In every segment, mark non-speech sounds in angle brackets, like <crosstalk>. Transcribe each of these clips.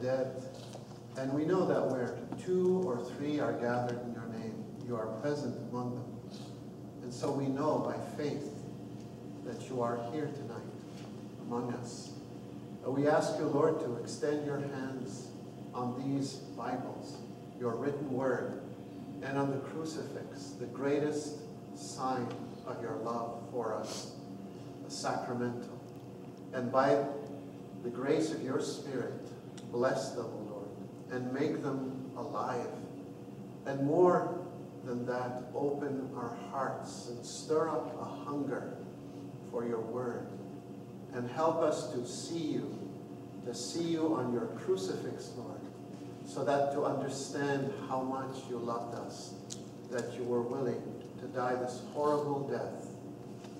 dead. And we know that where two or three are gathered in your name, you are present among them. And so we know by faith that you are here tonight among us. We ask you, Lord, to extend your hands on these Bibles, your written word, and on the crucifix, the greatest sign of your love for us, the sacramental. And by the grace of your Spirit, bless them, Lord, and make them alive. And more than that, open our hearts and stir up a hunger for your word. And help us to see you, to see you on your crucifix, Lord, so that to understand how much you loved us, that you were willing to die this horrible death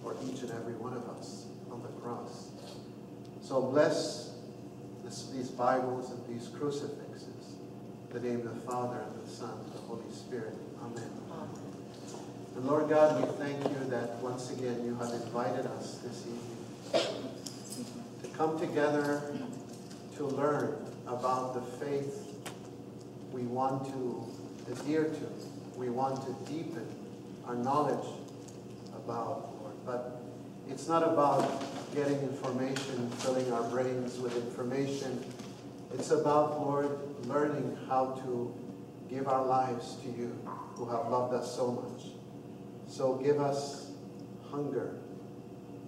for each and every one of us on the cross. So bless this, these Bibles and these crucifixes. In the name of the Father, and the Son, and the Holy Spirit. Amen. And Lord God, we thank you that once again you have invited us this evening to come together to learn about the faith we want to adhere to. We want to deepen our knowledge about, Lord. But it's not about getting information, filling our brains with information. It's about, Lord, learning how to give our lives to you who have loved us so much. So give us hunger,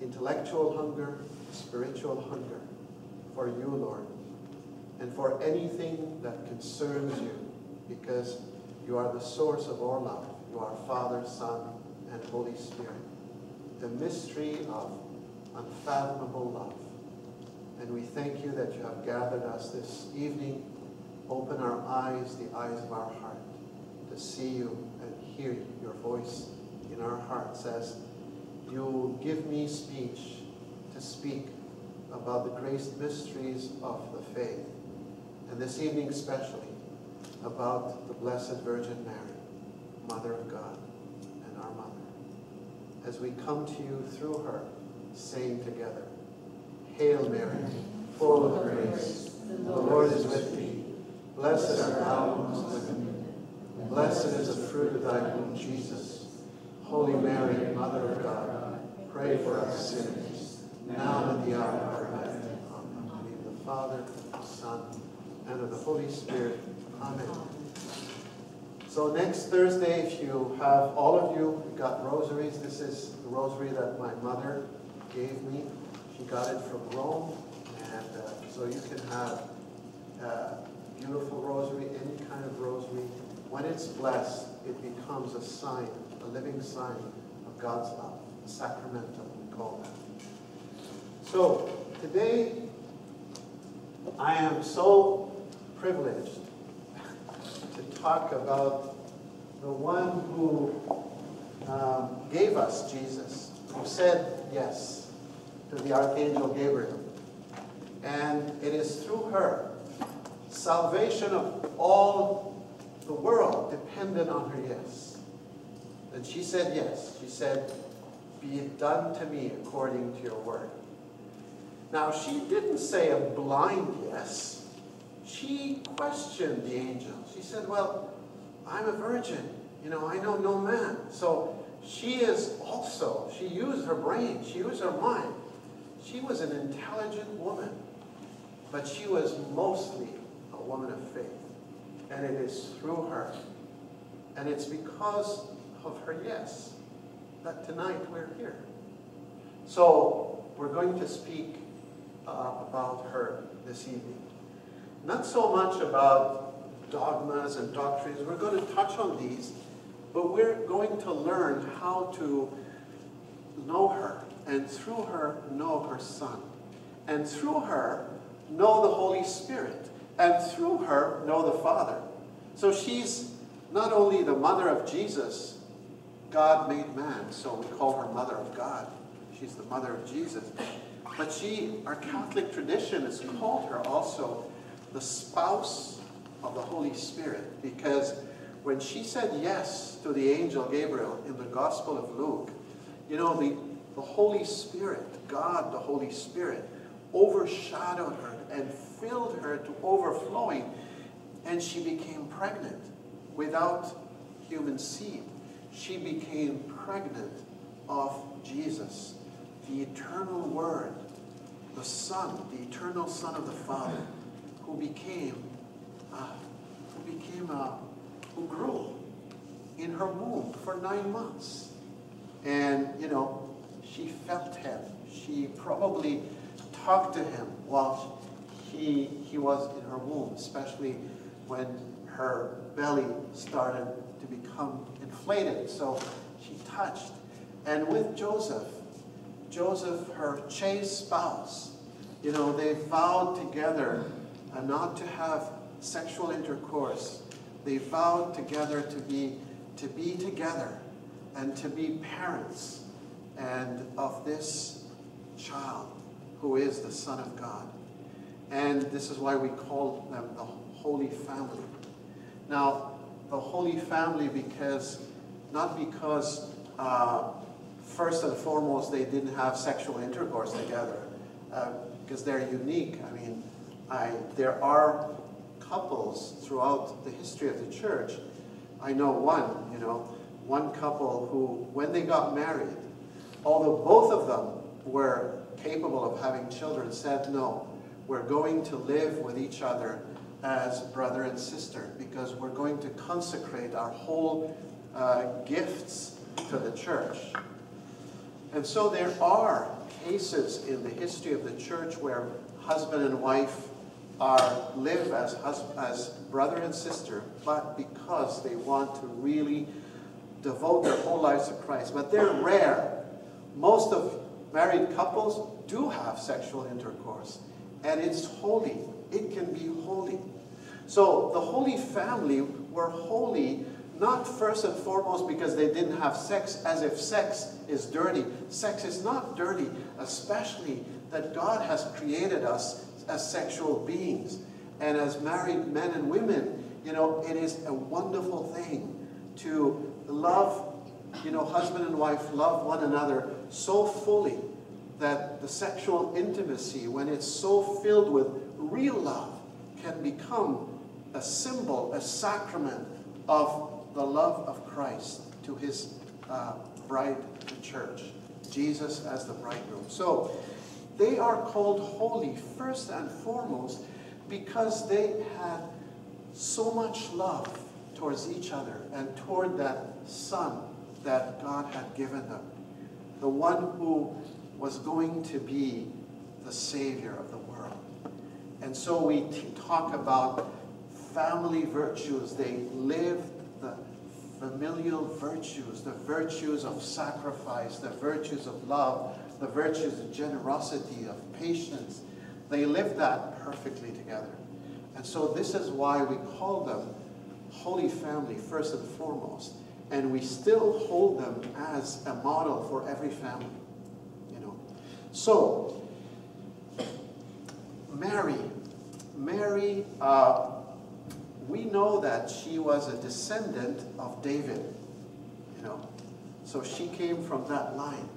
intellectual hunger, spiritual hunger for you, Lord, and for anything that concerns you, because you are the source of all love. You are Father, Son, and Holy Spirit. The mystery of unfathomable love. And we thank you that you have gathered us this evening. Open our eyes, the eyes of our heart, to see you and hear your voice in our hearts as you give me speech to speak about the great mysteries of the faith. And this evening especially about the Blessed Virgin Mary, Mother of God. As we come to you through her, saying together, Hail Mary, full of grace, the Lord is with thee. Blessed art thou amongst women, blessed is the fruit of thy womb, Jesus. Holy Mary, Mother of God, pray for us sinners, now and at the hour of our death. Amen. In the name of the Father, the Son, and of the Holy Spirit. Amen. So next Thursday, if you have, all of you got rosaries, this is the rosary that my mother gave me. She got it from Rome, and uh, so you can have a beautiful rosary, any kind of rosary. When it's blessed, it becomes a sign, a living sign of God's love, a sacramental, we call that. So today, I am so privileged talk about the one who um, gave us Jesus, who said yes to the Archangel Gabriel. And it is through her, salvation of all the world depended on her yes. And she said yes. She said, be it done to me according to your word. Now, she didn't say a blind yes. She questioned the angel. She said, well, I'm a virgin. You know, I know no man. So she is also, she used her brain. She used her mind. She was an intelligent woman. But she was mostly a woman of faith. And it is through her. And it's because of her yes that tonight we're here. So we're going to speak uh, about her this evening. Not so much about dogmas and doctrines. We're going to touch on these, but we're going to learn how to know her, and through her, know her Son. And through her, know the Holy Spirit. And through her, know the Father. So she's not only the mother of Jesus, God made man, so we call her Mother of God. She's the mother of Jesus. But she, our Catholic tradition has called her also the spouse of the Holy Spirit because when she said yes to the angel Gabriel in the Gospel of Luke, you know, the, the Holy Spirit, God, the Holy Spirit, overshadowed her. and filled her to overflowing, and she became pregnant without human seed. She became pregnant of Jesus, the eternal Word, the Son, the eternal Son of the Father, who became, uh, who became, uh, who grew in her womb for nine months. And, you know, she felt him. She probably talked to him while he, he was in her womb, especially when her belly started to become inflated. So she touched. And with Joseph, Joseph, her chaste spouse, you know, they vowed together uh, not to have sexual intercourse. They vowed together to be, to be together and to be parents and of this child who is the Son of God. And this is why we call them the Holy Family. Now, the Holy Family because, not because uh, first and foremost they didn't have sexual intercourse together, uh, because they're unique. I mean, I, there are couples throughout the history of the church. I know one, you know, one couple who, when they got married, although both of them were capable of having children, said, no, we're going to live with each other as brother and sister because we're going to consecrate our whole uh, gifts to the church. And so there are cases in the history of the church where husband and wife are live as, as brother and sister, but because they want to really devote their whole lives to Christ. But they're rare. Most of married couples do have sexual intercourse, and it's holy. It can be holy. So the Holy Family were holy not first and foremost because they didn't have sex, as if sex is dirty. Sex is not dirty, especially that God has created us as sexual beings. And as married men and women, you know, it is a wonderful thing to love, you know, husband and wife love one another so fully that the sexual intimacy, when it's so filled with real love, can become a symbol, a sacrament of the love of Christ to his uh, bride, the church. Jesus as the bridegroom. So they are called holy first and foremost because they had so much love towards each other and toward that son that God had given them. The one who was going to be the Savior of the world. And so we talk about family virtues. They lived the familial virtues, the virtues of sacrifice, the virtues of love, the virtues of generosity, of patience. They live that perfectly together. And so this is why we call them Holy Family first and foremost. And we still hold them as a model for every family. You know. So, Mary, Mary uh, we know that she was a descendant of David, you know. So she came from that line.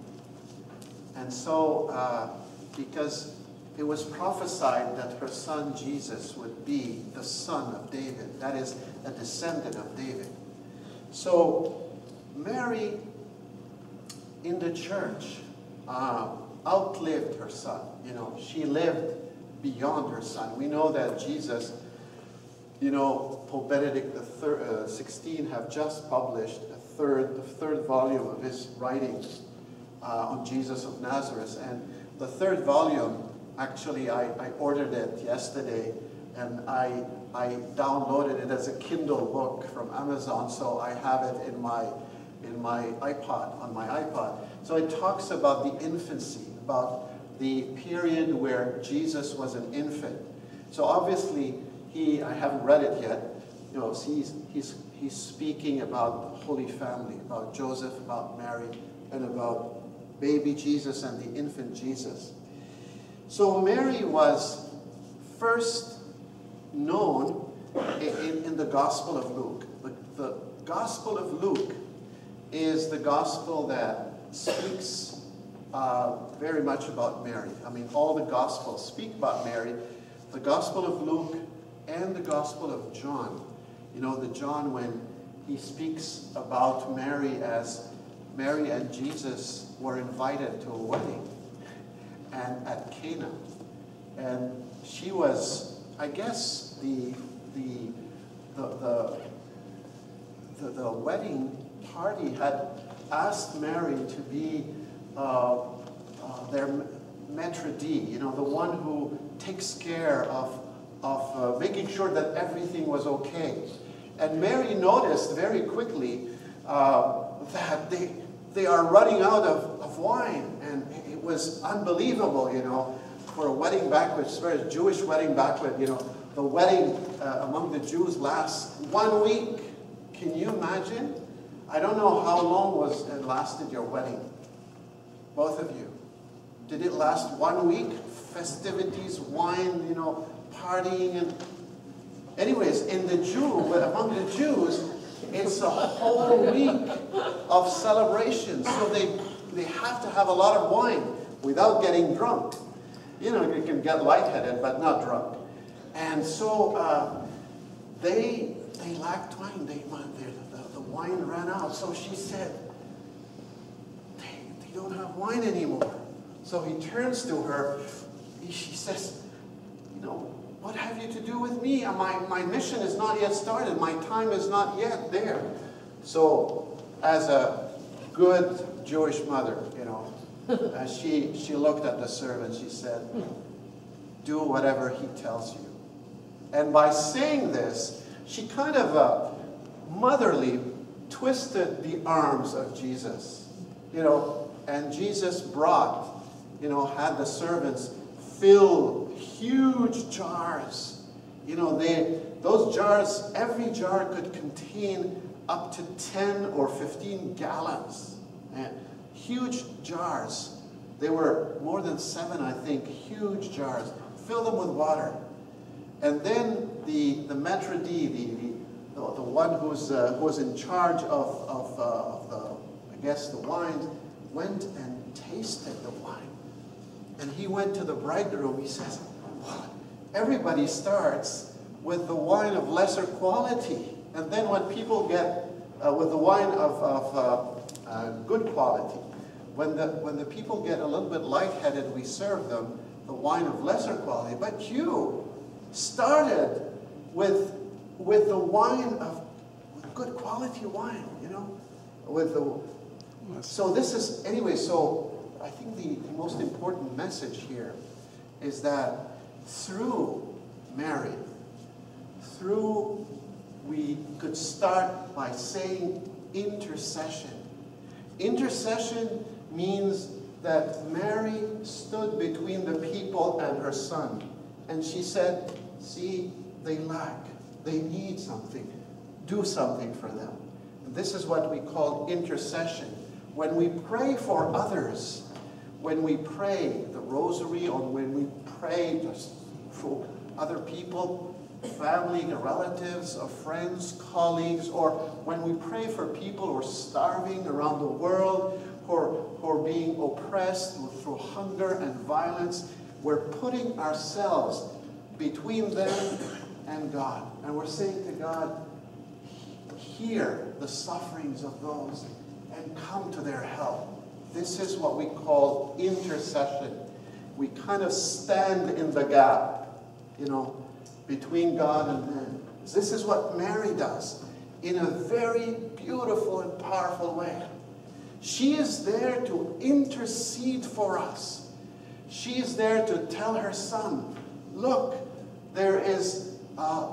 And so, uh, because it was prophesied that her son Jesus would be the son of David, that is, a descendant of David. So, Mary in the church uh, outlived her son. You know, she lived beyond her son. We know that Jesus you know, Pope Benedict XVI uh, have just published a third, the third volume of his writings uh, on Jesus of Nazareth. And the third volume, actually, I, I ordered it yesterday and I, I downloaded it as a Kindle book from Amazon, so I have it in my, in my iPod, on my iPod. So it talks about the infancy, about the period where Jesus was an infant. So obviously, he, I haven't read it yet, you know, he's, he's, he's speaking about the Holy Family, about Joseph, about Mary, and about baby Jesus and the infant Jesus. So Mary was first known in, in the Gospel of Luke. The, the Gospel of Luke is the Gospel that speaks uh, very much about Mary. I mean, all the Gospels speak about Mary, the Gospel of Luke and the Gospel of John. You know, the John when he speaks about Mary as Mary and Jesus were invited to a wedding and at Cana. And she was, I guess, the the the, the, the, wedding party had asked Mary to be uh, uh, their maitre d', you know, the one who takes care of, of uh, making sure that everything was okay. And Mary noticed very quickly uh, that they, they are running out of, of wine. And it was unbelievable, you know, for a wedding banquet, a Jewish wedding banquet, you know, the wedding uh, among the Jews lasts one week. Can you imagine? I don't know how long was it lasted your wedding, both of you. Did it last one week? Festivities, wine, you know, partying, and anyways, in the Jew, but among the Jews, it's a whole week of celebration. So they they have to have a lot of wine without getting drunk. You know, you can get lightheaded, but not drunk. And so uh, they they lacked wine. They, the, the, the wine ran out. So she said, they, they don't have wine anymore. So he turns to her. She says, you know, what have you to do with me? My, my mission is not yet started. My time is not yet there. So as a good Jewish mother, you know, <laughs> uh, she, she looked at the servant. She said, do whatever he tells you. And by saying this, she kind of uh, motherly twisted the arms of Jesus. You know, and Jesus brought, you know, had the servants fill huge jars. You know, they those jars, every jar could contain up to 10 or 15 gallons. And huge jars. They were more than seven, I think, huge jars. Fill them with water. And then the, the maitre d', the, the, the one who's, uh, who was in charge of, of, uh, of the, I guess, the wine, went and tasted the wine. And he went to the bridegroom. He says, well, everybody starts with the wine of lesser quality. And then when people get uh, with the wine of, of uh, uh, good quality, when the, when the people get a little bit lightheaded, we serve them the wine of lesser quality. But you, started with, with the wine of good quality wine, you know, with the, so this is, anyway, so I think the, the most important message here is that through Mary, through, we could start by saying intercession. Intercession means that Mary stood between the people and her son. And she said, See, they lack. They need something. Do something for them. This is what we call intercession. When we pray for others, when we pray the rosary, or when we pray just for other people, family, relatives, or friends, colleagues, or when we pray for people who are starving around the world, who are, who are being oppressed through hunger and violence, we're putting ourselves between them and God. And we're saying to God, hear the sufferings of those and come to their help. This is what we call intercession. We kind of stand in the gap, you know, between God and man. This is what Mary does in a very beautiful and powerful way. She is there to intercede for us. She is there to tell her son, look, there is uh,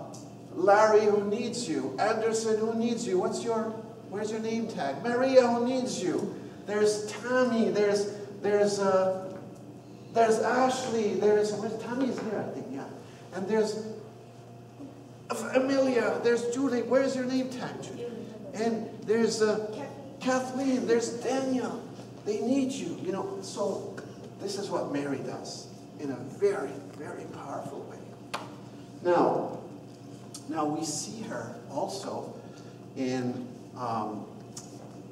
Larry who needs you, Anderson who needs you. What's your, where's your name tag? Maria who needs you. There's Tammy, there's, there's, uh, there's Ashley, there's, where's Tammy's here, I think, yeah. And there's Amelia, there's Julie, where's your name tag, Julie? And there's uh, Kathleen, there's Daniel. They need you, you know. So this is what Mary does in a very, very powerful way. Now, now we see her also in um,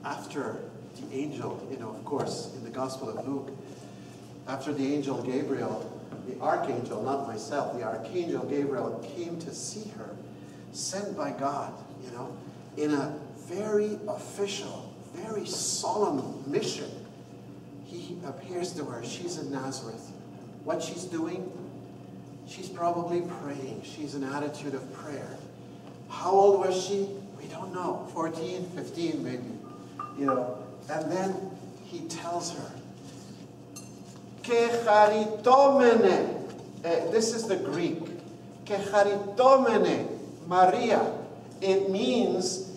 after the angel, you know, of course, in the Gospel of Luke, after the angel Gabriel the archangel, not myself, the archangel Gabriel came to see her, sent by God, you know, in a very official, very solemn mission. He appears to her. She's in Nazareth. What she's doing, she's probably praying. She's in attitude of prayer. How old was she? We don't know. 14, 15 maybe. You know. And then he tells her, Kecharitomene. Uh, this is the Greek. Kecharitomene Maria. It means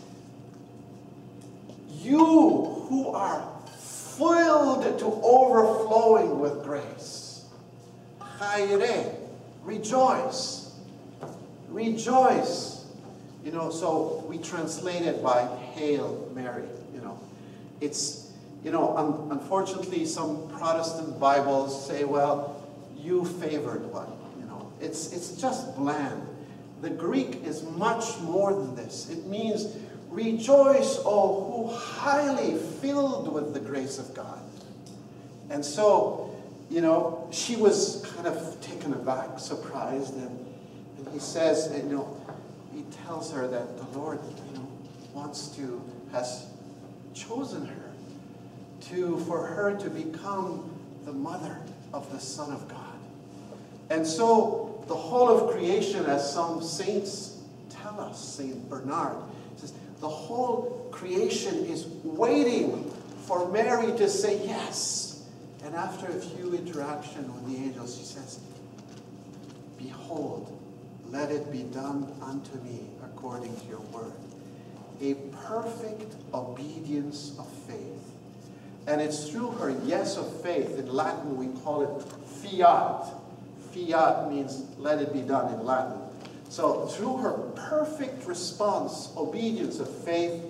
you who are filled to overflowing with grace. Chaire. Rejoice. Rejoice. You know, so we translate it by Hail Mary. It's, you know, un unfortunately some Protestant Bibles say, well, you favored one, you know. It's, it's just bland. The Greek is much more than this. It means, rejoice, oh, who highly filled with the grace of God. And so, you know, she was kind of taken aback, surprised, and, and he says, you know, he tells her that the Lord, you know, wants to, has chosen her to, for her to become the mother of the Son of God. And so the whole of creation, as some saints tell us, Saint Bernard, says, the whole creation is waiting for Mary to say yes. And after a few interactions with the angels, she says, Behold, let it be done unto me according to your word. A perfect obedience of faith. And it's through her yes of faith, in Latin we call it fiat. Fiat means let it be done in Latin. So through her perfect response, obedience of faith,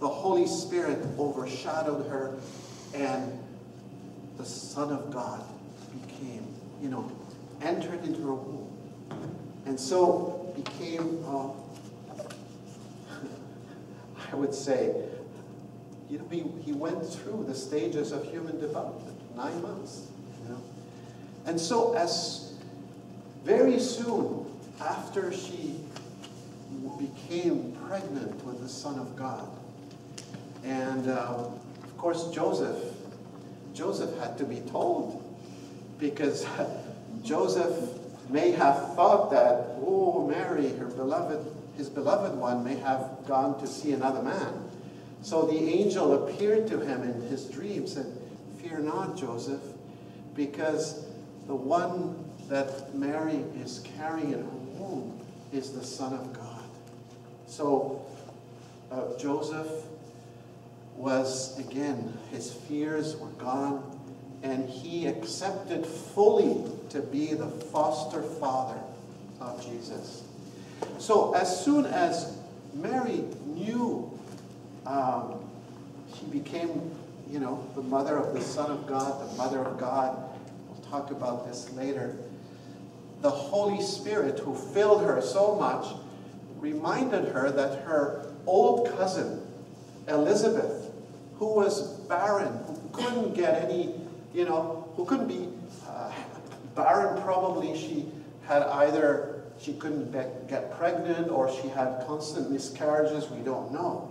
the Holy Spirit overshadowed her and the Son of God became, you know, entered into her womb. And so became, uh, I would say, you know, he, he went through the stages of human development, nine months, you know. And so as very soon after she became pregnant with the Son of God, and uh, of course Joseph, Joseph had to be told because <laughs> Joseph may have thought that, oh, Mary, her beloved, his beloved one, may have gone to see another man. So the angel appeared to him in his dream, said, Fear not, Joseph, because the one that Mary is carrying in her womb is the Son of God. So uh, Joseph was, again, his fears were gone, and he accepted fully to be the foster father of Jesus. So as soon as Mary knew um, she became, you know, the mother of the Son of God, the mother of God. We'll talk about this later. The Holy Spirit, who filled her so much, reminded her that her old cousin, Elizabeth, who was barren, who couldn't get any, you know, who couldn't be uh, barren probably, she had either, she couldn't get pregnant or she had constant miscarriages, we don't know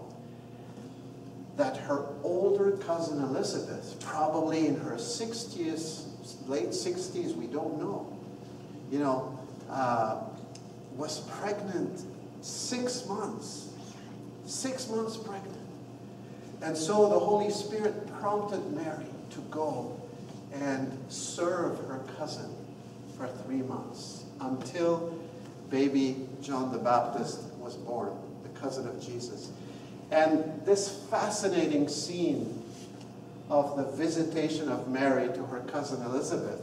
that her older cousin Elizabeth, probably in her 60s, late 60s, we don't know, you know, uh, was pregnant six months. Six months pregnant. And so the Holy Spirit prompted Mary to go and serve her cousin for three months until baby John the Baptist was born, the cousin of Jesus. And this fascinating scene of the visitation of Mary to her cousin Elizabeth,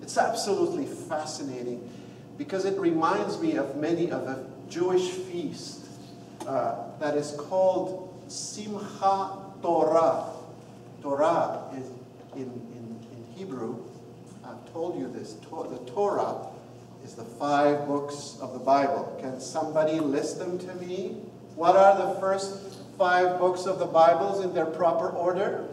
it's absolutely fascinating because it reminds me of many of the Jewish feast uh, that is called Simcha Torah. Torah is in, in, in Hebrew, I've told you this, the Torah is the five books of the Bible. Can somebody list them to me? What are the first five books of the Bibles in their proper order?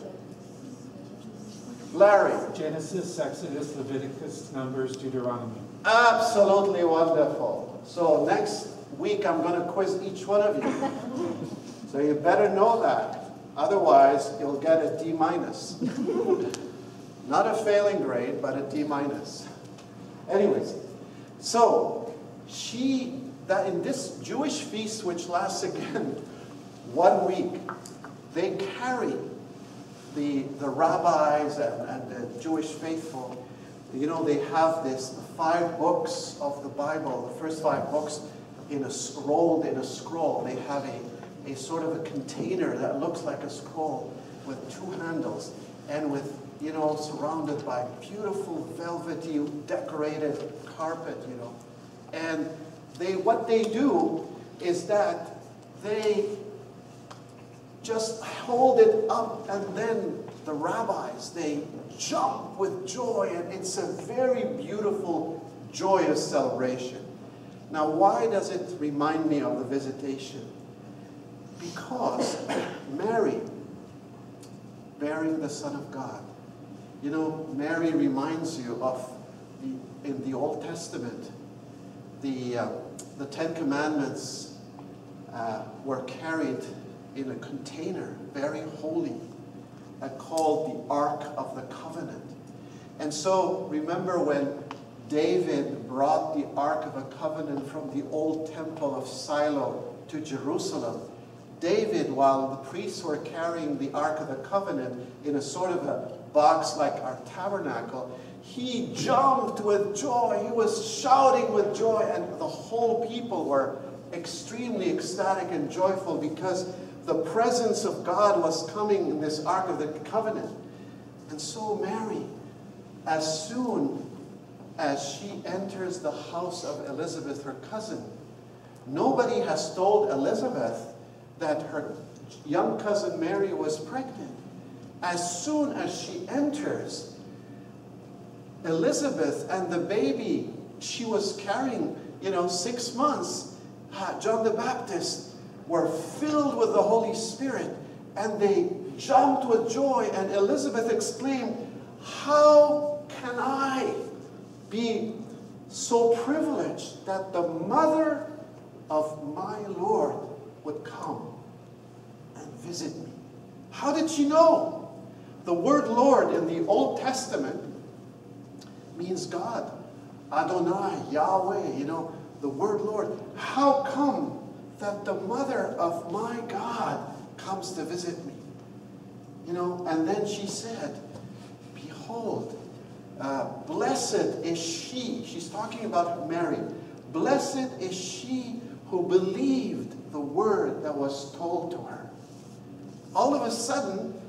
Larry. Genesis, Exodus, Leviticus, Numbers, Deuteronomy. Absolutely wonderful. So next week I'm going to quiz each one of you. So you better know that. Otherwise, you'll get a D minus. <laughs> Not a failing grade, but a D minus. Anyways, so she that in this Jewish feast, which lasts <laughs> again one week, they carry the, the rabbis and, and the Jewish faithful. You know, they have this the five books of the Bible, the first five books in a scroll, in a scroll. They have a, a sort of a container that looks like a scroll with two handles and with, you know, surrounded by beautiful velvety decorated carpet, you know. And they, what they do is that they just hold it up and then the rabbis, they jump with joy and it's a very beautiful, joyous celebration. Now, why does it remind me of the visitation? Because <coughs> Mary, bearing the Son of God, you know, Mary reminds you of the, in the Old Testament, the, uh, the Ten Commandments uh, were carried in a container, very holy, uh, called the Ark of the Covenant. And so remember when David brought the Ark of the Covenant from the old temple of Shiloh to Jerusalem. David, while the priests were carrying the Ark of the Covenant in a sort of a box like our tabernacle, he jumped with joy. He was shouting with joy, and the whole people were extremely ecstatic and joyful because the presence of God was coming in this Ark of the Covenant. And so, Mary, as soon as she enters the house of Elizabeth, her cousin, nobody has told Elizabeth that her young cousin Mary was pregnant. As soon as she enters, Elizabeth and the baby she was carrying, you know, six months, uh, John the Baptist, were filled with the Holy Spirit and they jumped with joy. And Elizabeth exclaimed, How can I be so privileged that the mother of my Lord would come and visit me? How did she know? The word Lord in the Old Testament means God. Adonai, Yahweh, you know, the word Lord. How come that the mother of my God comes to visit me? You know, and then she said, Behold, uh, blessed is she. She's talking about Mary. Blessed is she who believed the word that was told to her. All of a sudden,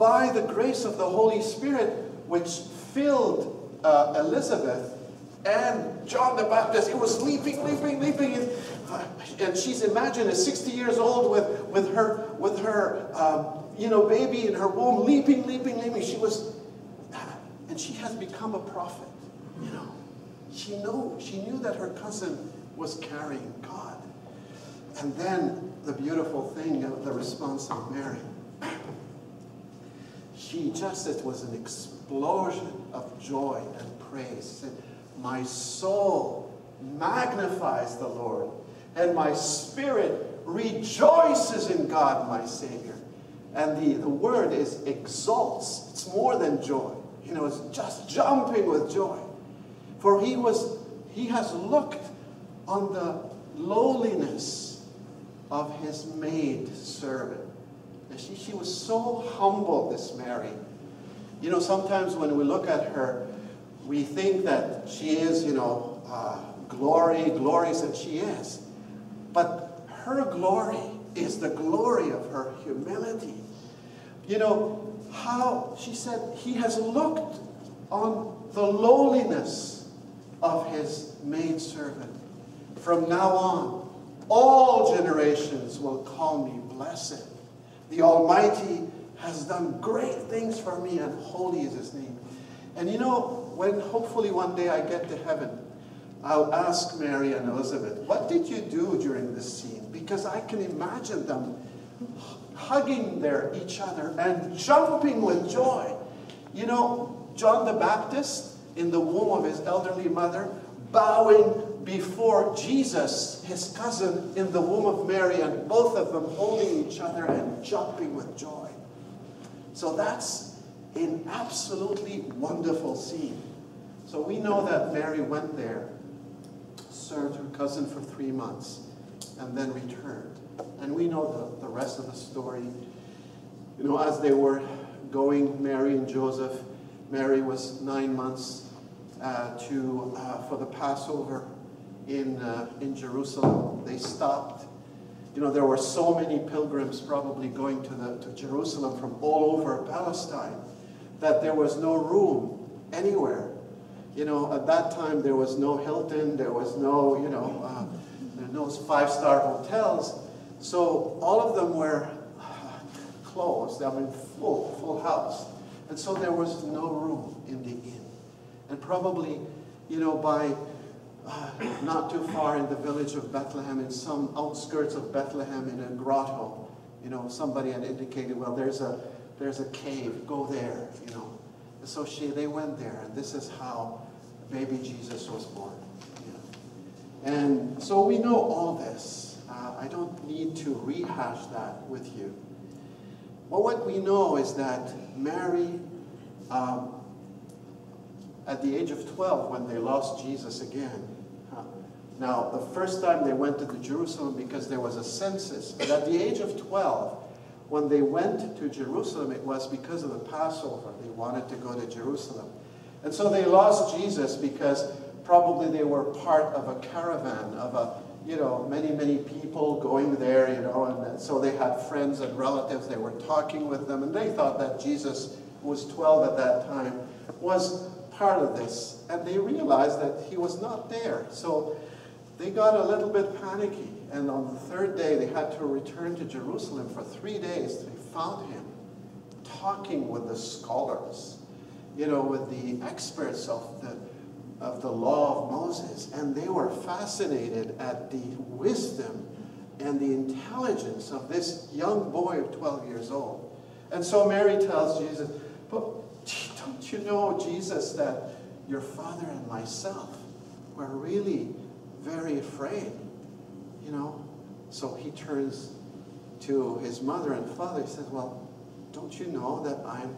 by the grace of the Holy Spirit, which filled uh, Elizabeth and John the Baptist. He was leaping, leaping, leaping. And, uh, and she's imagined at 60 years old with, with her, with her um, you know, baby in her womb, leaping, leaping, leaping. She was, and she has become a prophet, you know. She knew, she knew that her cousin was carrying God. And then the beautiful thing of the response of Mary. She just, it was an explosion of joy and praise. Said, My soul magnifies the Lord, and my spirit rejoices in God, my Savior. And the, the word is exalts. It's more than joy. You know, it's just jumping with joy. For he was, he has looked on the lowliness of his maid servant. And she, she was so humble, this Mary. You know, sometimes when we look at her, we think that she is, you know, uh, glory, glorious, and she is. But her glory is the glory of her humility. You know, how she said, He has looked on the lowliness of His maidservant. From now on, all generations will call me blessed. The Almighty has done great things for me, and holy is His name. And you know, when hopefully one day I get to heaven, I'll ask Mary and Elizabeth, what did you do during this scene? Because I can imagine them hugging their each other and jumping with joy. You know, John the Baptist in the womb of his elderly mother, bowing before Jesus, his cousin, in the womb of Mary, and both of them holding each other and jumping with joy. So that's an absolutely wonderful scene. So we know that Mary went there, served her cousin for three months, and then returned. And we know the, the rest of the story. You know, as they were going, Mary and Joseph, Mary was nine months uh, to, uh, for the Passover in, uh, in Jerusalem. They stopped. You know, there were so many pilgrims probably going to, the, to Jerusalem from all over Palestine that there was no room anywhere. You know, at that time there was no Hilton, there was no, you know, uh, no five-star hotels. So all of them were closed. I mean, full, full house. And so there was no room in the inn. And probably, you know, by uh, <sighs> not too far in the village of Bethlehem, in some outskirts of Bethlehem, in a grotto, you know, somebody had indicated, well, there's a, there's a cave, go there, you know. And so she, they went there, and this is how baby Jesus was born. And so we know all this. Uh, I don't need to rehash that with you. But what we know is that Mary um, at the age of 12 when they lost Jesus again. Now, the first time they went to Jerusalem because there was a census, but at the age of 12, when they went to Jerusalem, it was because of the Passover. They wanted to go to Jerusalem. And so they lost Jesus because probably they were part of a caravan of a, you know, many, many people going there, you know, and so they had friends and relatives. They were talking with them, and they thought that Jesus, who was 12 at that time, was part of this. And they realized that he was not there. So they got a little bit panicky. And on the third day, they had to return to Jerusalem for three days. They found him talking with the scholars, you know, with the experts of the, of the law of Moses. And they were fascinated at the wisdom and the intelligence of this young boy of 12 years old. And so Mary tells Jesus, but don't you know, Jesus, that your father and myself were really very afraid? You know? So he turns to his mother and father. He says, Well, don't you know that I'm,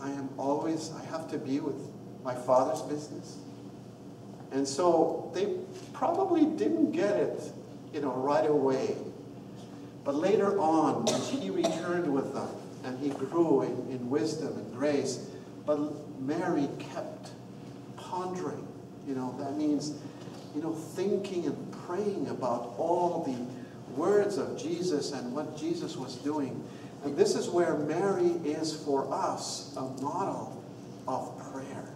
I am always, I have to be with my father's business? And so they probably didn't get it, you know, right away. But later on, he returned with them and he grew in, in wisdom and grace, but Mary kept pondering. You know, that means, you know, thinking and praying about all the words of Jesus and what Jesus was doing. And this is where Mary is for us a model of prayer.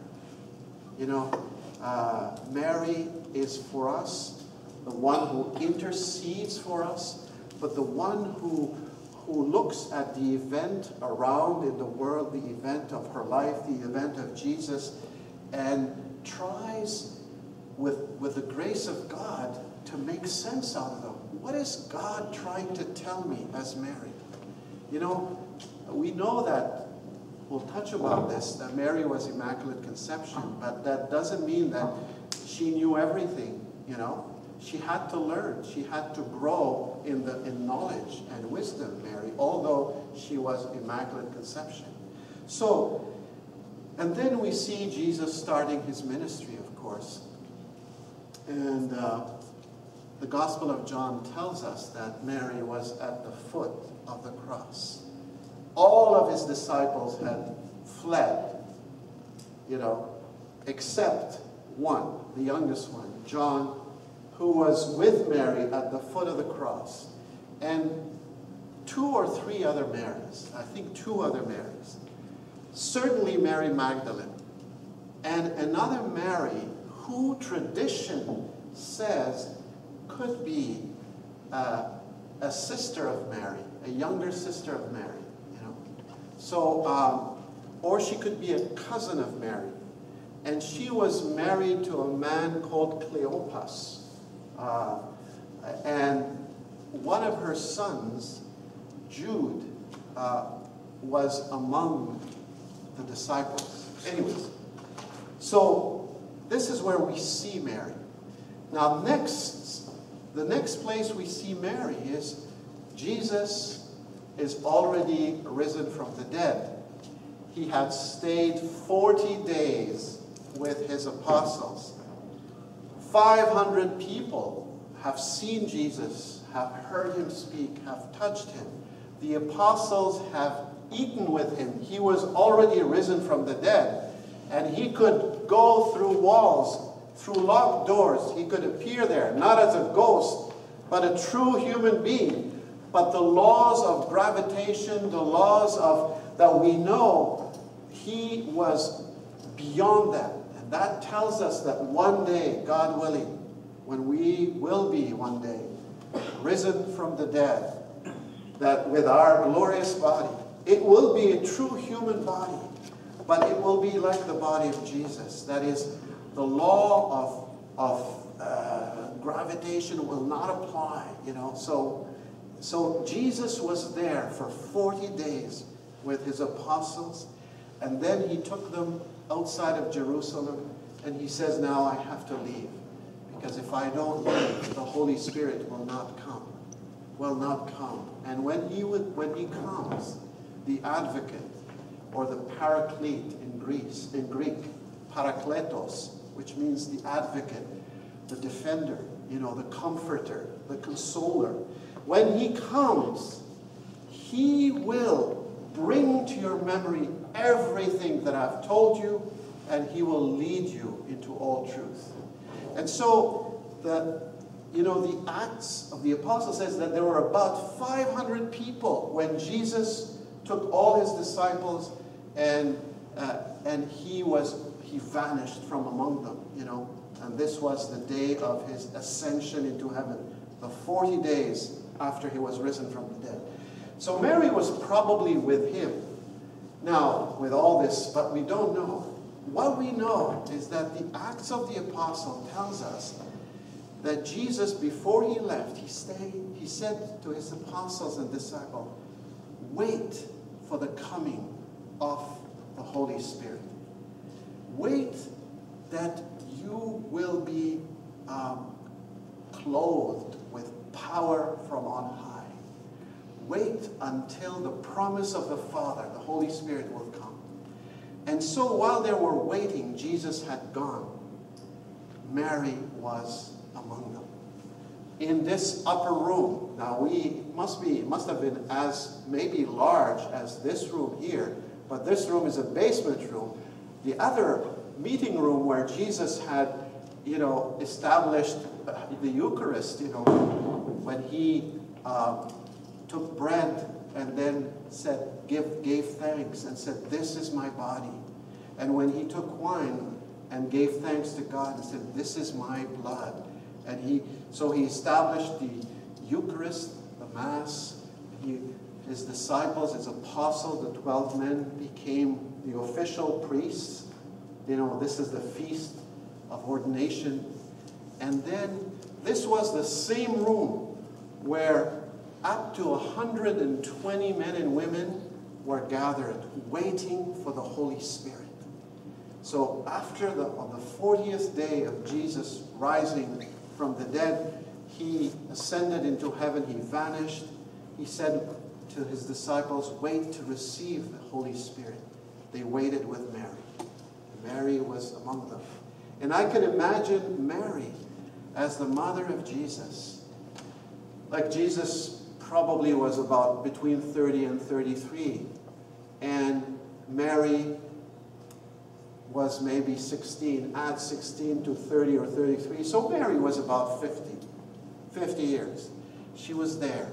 You know, uh, Mary is for us the one who intercedes for us, but the one who who looks at the event around in the world, the event of her life, the event of Jesus, and tries with, with the grace of God to make sense out of them. What is God trying to tell me as Mary? You know, we know that, we'll touch about this, that Mary was Immaculate Conception, but that doesn't mean that she knew everything, you know. She had to learn. She had to grow in, the, in knowledge and wisdom, Mary, although she was Immaculate Conception. So, and then we see Jesus starting his ministry, of course. And uh, the Gospel of John tells us that Mary was at the foot of the cross. All of his disciples had fled, you know, except one, the youngest one, John who was with Mary at the foot of the cross, and two or three other Marys, I think two other Marys, certainly Mary Magdalene, and another Mary who tradition says could be uh, a sister of Mary, a younger sister of Mary, you know. So, um, or she could be a cousin of Mary. And she was married to a man called Cleopas, uh, and one of her sons, Jude, uh, was among the disciples. Anyways, so this is where we see Mary. Now, next, the next place we see Mary is Jesus is already risen from the dead. He had stayed 40 days with his apostles. 500 people have seen Jesus, have heard him speak, have touched him. The apostles have eaten with him. He was already risen from the dead, and he could go through walls, through locked doors. He could appear there, not as a ghost, but a true human being. But the laws of gravitation, the laws of that we know, he was beyond that. And that tells us that one day, God willing, when we will be one day risen from the dead, that with our glorious body, it will be a true human body, but it will be like the body of Jesus. That is, the law of, of uh, gravitation will not apply, you know. So, so Jesus was there for 40 days with his apostles, and then he took them outside of Jerusalem, and he says, Now I have to leave. Because if I don't leave, the Holy Spirit will not come. Will not come. And when he, would, when he comes, the advocate, or the paraclete in Greece, in Greek, parakletos, which means the advocate, the defender, you know, the comforter, the consoler. When he comes, he will bring to your memory everything that I've told you, and he will lead you into all truth. And so the you know the Acts of the Apostles says that there were about 500 people when Jesus took all his disciples and uh, and he was he vanished from among them, you know. And this was the day of his ascension into heaven, the 40 days after he was risen from the dead. So Mary was probably with him now with all this, but we don't know. What we know is that the Acts of the Apostle tells us that Jesus, before he left, he stayed, he said to his apostles and disciples, wait for the coming of the Holy Spirit. Wait that you will be um, clothed with power from on high. Wait until the promise of the Father, the Holy Spirit, will come. And so while they were waiting, Jesus had gone. Mary was among them. In this upper room, now we must be, must have been as maybe large as this room here, but this room is a basement room. The other meeting room where Jesus had, you know, established the Eucharist, you know, when he uh, took bread and then said, give, gave thanks and said, This is my body. And when he took wine and gave thanks to God and said, This is my blood. And he so he established the Eucharist, Mass. He, his disciples, his apostles, the 12 men became the official priests. You know, this is the feast of ordination. And then this was the same room where up to 120 men and women were gathered waiting for the Holy Spirit. So after the, on the 40th day of Jesus rising from the dead, he ascended into heaven, he vanished. He said to his disciples, wait to receive the Holy Spirit. They waited with Mary. Mary was among them. And I can imagine Mary as the mother of Jesus. Like Jesus probably was about between 30 and 33. And Mary was maybe 16, add 16 to 30 or 33. So Mary was about 50, 50 years. She was there.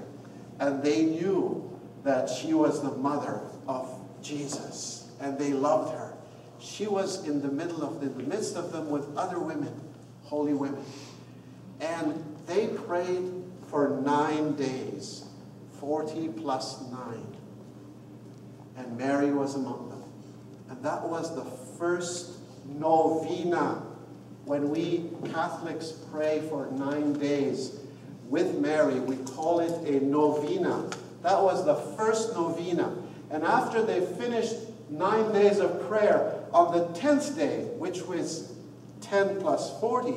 And they knew that she was the mother of Jesus. And they loved her. She was in the middle of in the midst of them with other women, holy women. And they prayed for nine days. 40 plus 9. And Mary was among them. And that was the first novena. When we Catholics pray for nine days with Mary, we call it a novena. That was the first novena. And after they finished nine days of prayer. On the tenth day, which was 10 plus 40,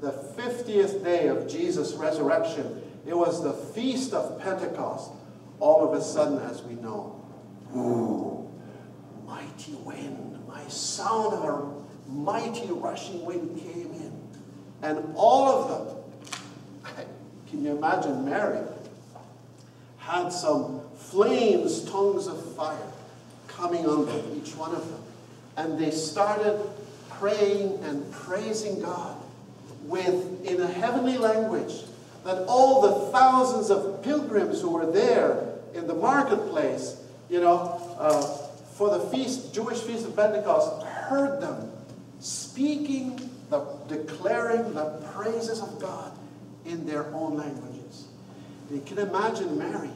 the 50th day of Jesus' resurrection, it was the feast of Pentecost. All of a sudden, as we know, ooh, mighty wind, my sound of a mighty rushing wind came in. And all of them, can you imagine Mary, had some flames, tongues of fire coming on each one of them. And they started praying and praising God with, in a heavenly language, that all the thousands of pilgrims who were there in the marketplace, you know, uh, for the feast, Jewish feast of Pentecost, heard them speaking, the, declaring the praises of God in their own languages. You can imagine Mary,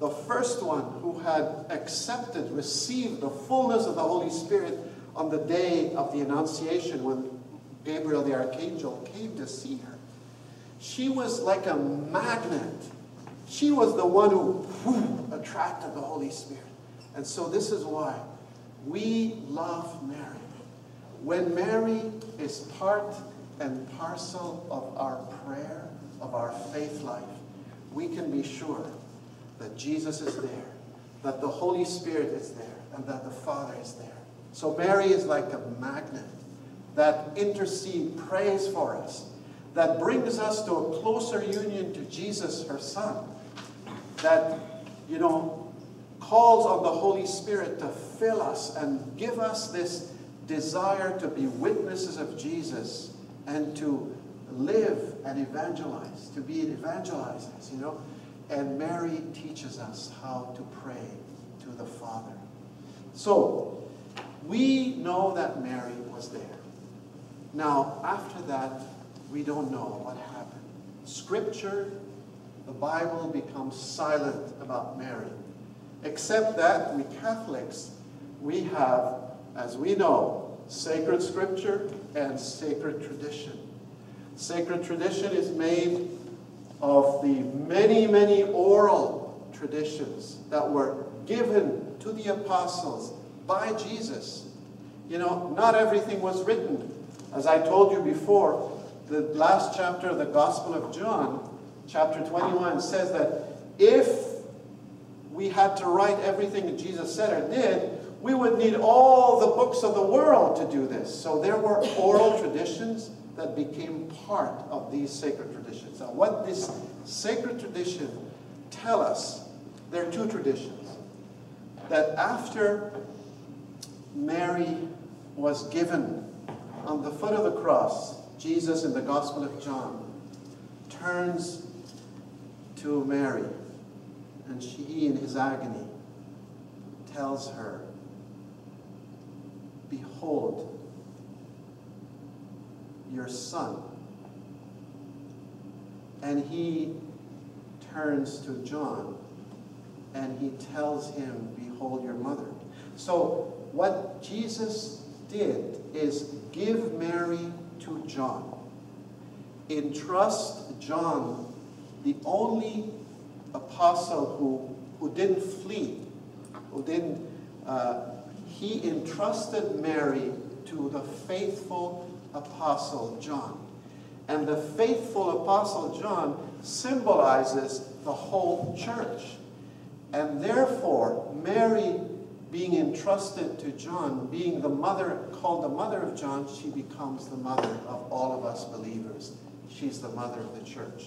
the first one who had accepted, received the fullness of the Holy Spirit on the day of the Annunciation when Gabriel the archangel came to see her. She was like a magnet. She was the one who whew, attracted the Holy Spirit. And so this is why we love Mary. When Mary is part and parcel of our prayer, of our faith life, we can be sure that Jesus is there, that the Holy Spirit is there, and that the Father is there. So Mary is like a magnet that intercede, prays for us, that brings us to a closer union to Jesus, her Son, that, you know, calls on the Holy Spirit to fill us and give us this desire to be witnesses of Jesus and to live and evangelize, to be evangelizers, you know. And Mary teaches us how to pray to the Father. So, we know that Mary was there. Now, after that, we don't know what happened. Scripture, the Bible becomes silent about Mary. Except that we Catholics, we have, as we know, sacred scripture and sacred tradition. Sacred tradition is made of the many, many oral traditions that were given to the apostles by Jesus. You know, not everything was written. As I told you before, the last chapter of the Gospel of John, chapter 21, says that if we had to write everything that Jesus said or did, we would need all the books of the world to do this. So there were oral traditions that became part of these sacred traditions. Now, what this sacred tradition tell us, there are two traditions. That after Mary was given on the foot of the cross, Jesus in the Gospel of John turns to Mary, and she, in his agony, tells her, Behold, your son. And he turns to John and he tells him, Behold your mother. So, what Jesus did is give Mary to John. Entrust John, the only apostle who, who didn't flee, who didn't, uh, he entrusted Mary to the faithful apostle John. And the faithful apostle John symbolizes the whole church. And therefore, Mary being entrusted to John, being the mother, called the mother of John, she becomes the mother of all of us believers. She's the mother of the church.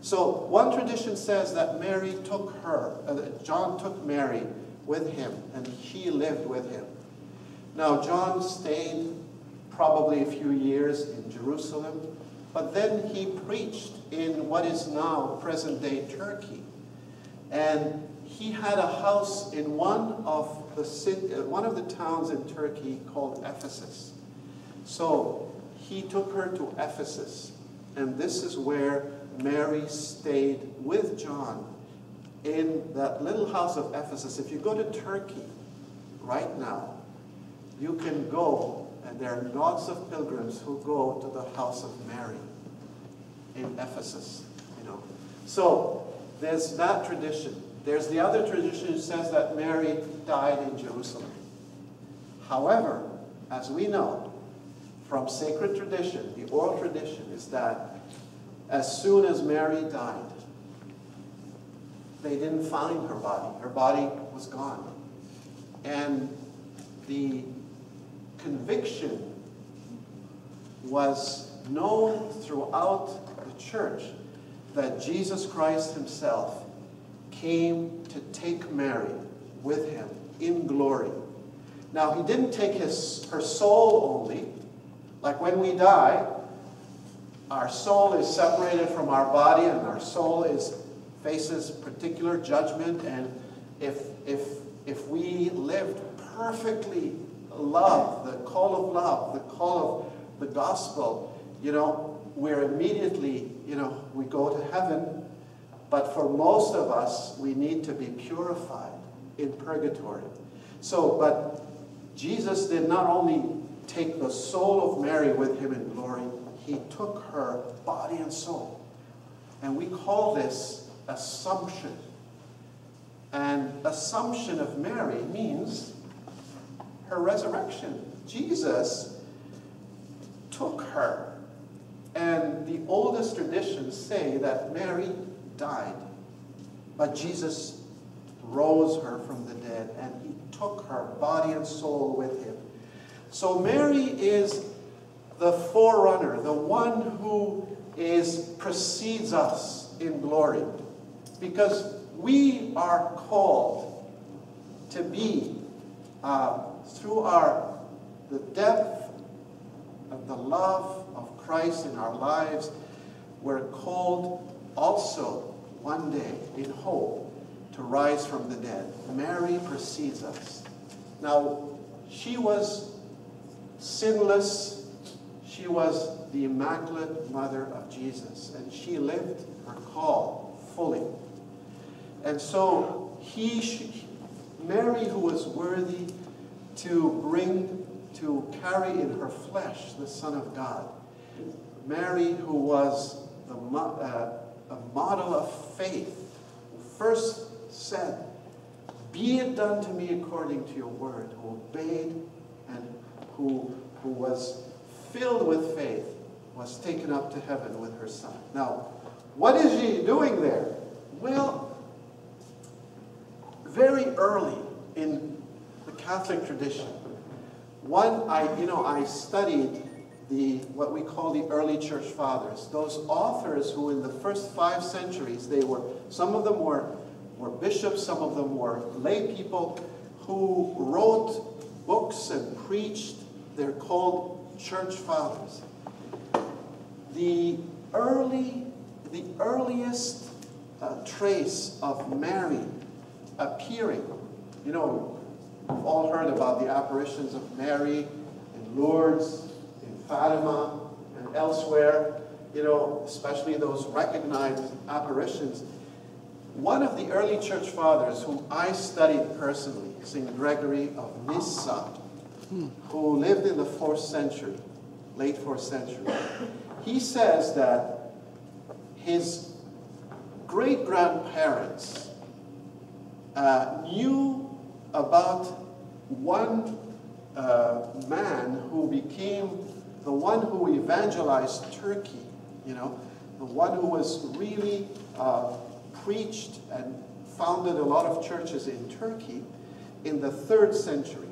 So one tradition says that Mary took her, uh, John took Mary with him, and he lived with him. Now John stayed probably a few years in Jerusalem, but then he preached in what is now present-day Turkey. And he had a house in one of the uh, one of the towns in Turkey called Ephesus. So he took her to Ephesus, and this is where Mary stayed with John in that little house of Ephesus. If you go to Turkey right now, you can go, there are lots of pilgrims who go to the house of Mary in Ephesus. You know, so there's that tradition. There's the other tradition that says that Mary died in Jerusalem. However, as we know from sacred tradition, the oral tradition is that as soon as Mary died, they didn't find her body. Her body was gone. And the conviction was known throughout the church that Jesus Christ himself came to take Mary with him in glory. Now, he didn't take his, her soul only. Like when we die, our soul is separated from our body and our soul is faces particular judgment and if if if we lived perfectly love the call of love the call of the gospel you know we're immediately you know we go to heaven. But for most of us we need to be purified in purgatory. So but jesus did not only take the soul of mary with him in glory he took her body and soul. And we call this assumption. And assumption of Mary means her resurrection. Jesus took her. And the oldest traditions say that Mary died, but Jesus rose her from the dead and he took her body and soul with him. So Mary is the forerunner, the one who is precedes us in glory. Because we are called to be, uh, through our the depth of the love of Christ in our lives, we're called also one day in hope to rise from the dead. Mary precedes us. Now, she was sinless. She was the immaculate mother of Jesus, and she lived her call fully. And so he, Mary, who was worthy to bring, to carry in her flesh the Son of God, Mary, who was the, uh, a model of faith, first said, Be it done to me according to your word, who obeyed and who, who was filled with faith, was taken up to heaven with her son. Now, what is she doing there? Well, very early in Catholic tradition. One, I, you know, I studied the, what we call the early church fathers, those authors who in the first five centuries, they were, some of them were, were bishops, some of them were lay people who wrote books and preached. They're called church fathers. The early, the earliest uh, trace of Mary appearing. You know, we've all heard about the apparitions of Mary in Lourdes, in Fatima, and elsewhere, you know, especially those recognized apparitions. One of the early church fathers whom I studied personally, St. Gregory of Nyssa, who lived in the fourth century, late fourth century, he says that his great grandparents uh, knew about one uh, man who became the one who evangelized Turkey, you know, the one who was really uh, preached and founded a lot of churches in Turkey in the third century.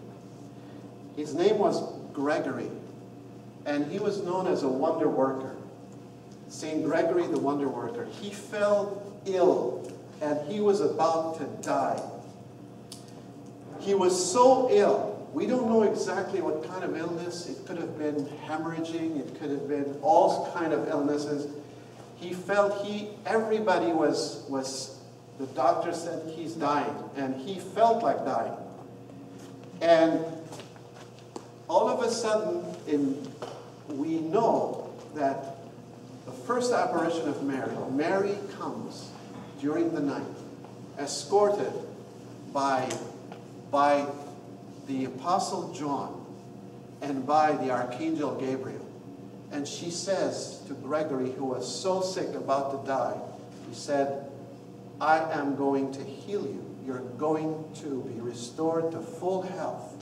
His name was Gregory, and he was known as a wonder worker. St. Gregory the wonder worker. He fell ill and he was about to die. He was so ill. We don't know exactly what kind of illness. It could have been hemorrhaging. It could have been all kind of illnesses. He felt he, everybody was, was, the doctor said he's dying. And he felt like dying. And all of a sudden, in, we know that the first apparition of Mary, Mary comes during the night, escorted by, by the Apostle John and by the Archangel Gabriel. And she says to Gregory, who was so sick about to die, he said, I am going to heal you. You're going to be restored to full health.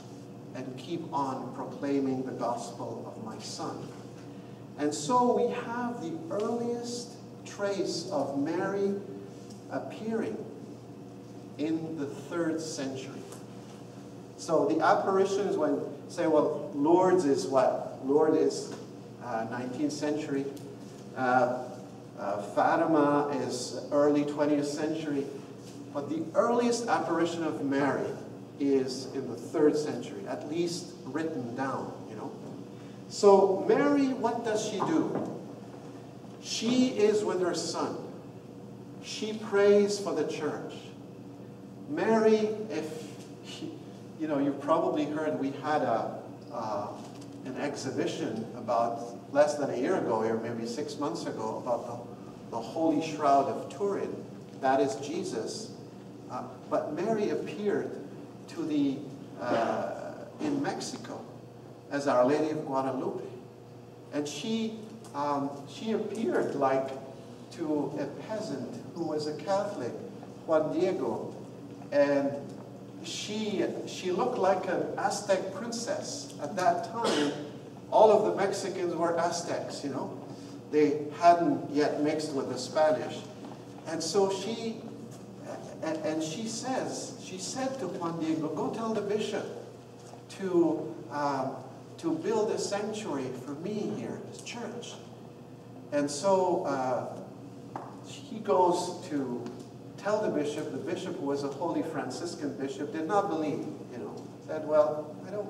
and keep on proclaiming the gospel of my son. And so we have the earliest trace of Mary appearing in the third century. So the apparitions, when say, well, Lourdes is what? Lourdes is uh, 19th century. Uh, uh, Fatima is early 20th century. But the earliest apparition of Mary is in the third century, at least written down, you know. So Mary, what does she do? She is with her son. She prays for the church. Mary, if you know, you've probably heard we had a uh, an exhibition about less than a year ago, or maybe six months ago, about the, the Holy Shroud of Turin. That is Jesus. Uh, but Mary appeared to the uh, in Mexico as Our Lady of Guadalupe, and she um, she appeared like to a peasant who was a Catholic, Juan Diego, and she, she looked like an Aztec princess. At that time, all of the Mexicans were Aztecs, you know. They hadn't yet mixed with the Spanish. And so she, and, and she says, she said to Juan Diego, go tell the bishop to, um, to build a sanctuary for me here, this church. And so uh, he goes to tell the bishop, the bishop who was a holy Franciscan bishop, did not believe, you know, said, well, I don't,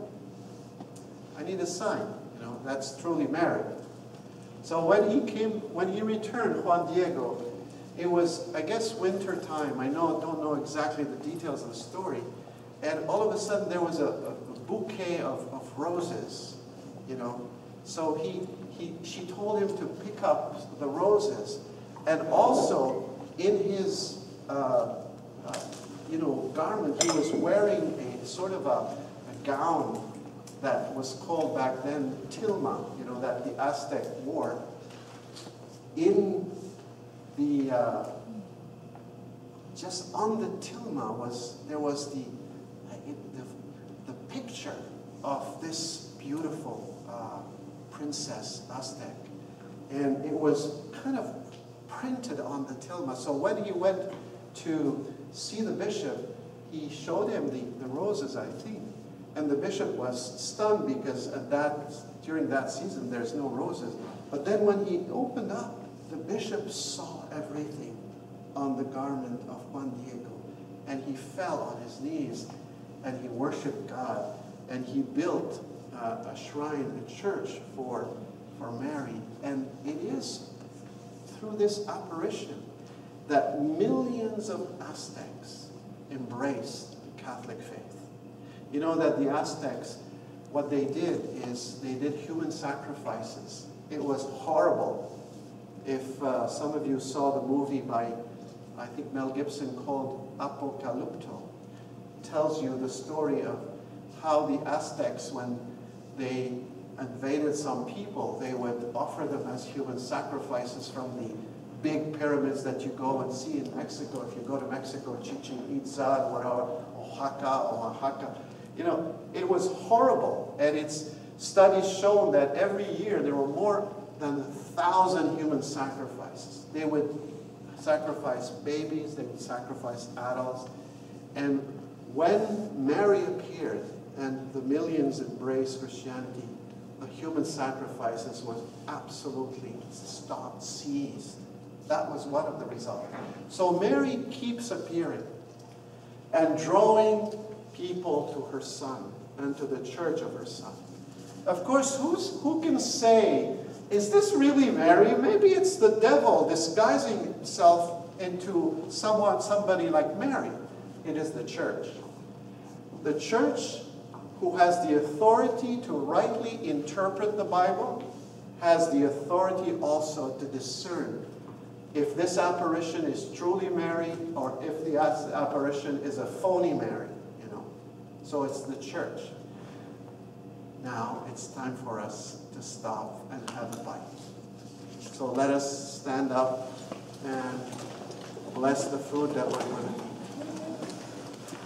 I need a sign, you know, that's truly married. So when he came, when he returned, Juan Diego, it was, I guess, winter time. I know, don't know exactly the details of the story. And all of a sudden there was a, a bouquet of, of roses, you know. So he, he, she told him to pick up the roses. And also in his uh, uh, you know, garment. He was wearing a sort of a, a, gown that was called back then tilma, you know, that the Aztec wore. In the, uh, just on the tilma was, there was the, the, the picture of this beautiful uh, princess Aztec. And it was kind of printed on the tilma. So when he went to see the bishop, he showed him the, the roses, I think. And the bishop was stunned because at that, during that season, there's no roses. But then when he opened up, the bishop saw everything on the garment of Juan Diego. And he fell on his knees and he worshiped God. And he built uh, a shrine, a church for, for Mary. And it is through this apparition that millions of Aztecs embraced the Catholic faith. You know that the Aztecs, what they did is they did human sacrifices. It was horrible. If uh, some of you saw the movie by, I think Mel Gibson called Apocalypto, tells you the story of how the Aztecs, when they invaded some people, they would offer them as human sacrifices from the big pyramids that you go and see in Mexico. If you go to Mexico, Chichen Itza, whatever, Oaxaca, Oaxaca. You know, it was horrible. And it's studies shown that every year there were more than a thousand human sacrifices. They would sacrifice babies, they would sacrifice adults. And when Mary appeared and the millions embraced Christianity, the human sacrifices was absolutely stopped, ceased. That was one of the results. So Mary keeps appearing and drawing people to her son and to the church of her son. Of course, who's, who can say, is this really Mary? Maybe it's the devil disguising himself into someone, somebody like Mary. It is the church. The church who has the authority to rightly interpret the Bible has the authority also to discern if this apparition is truly Mary or if the apparition is a phony Mary, you know. So it's the church. Now it's time for us to stop and have a bite. So let us stand up and bless the food that we're going to eat.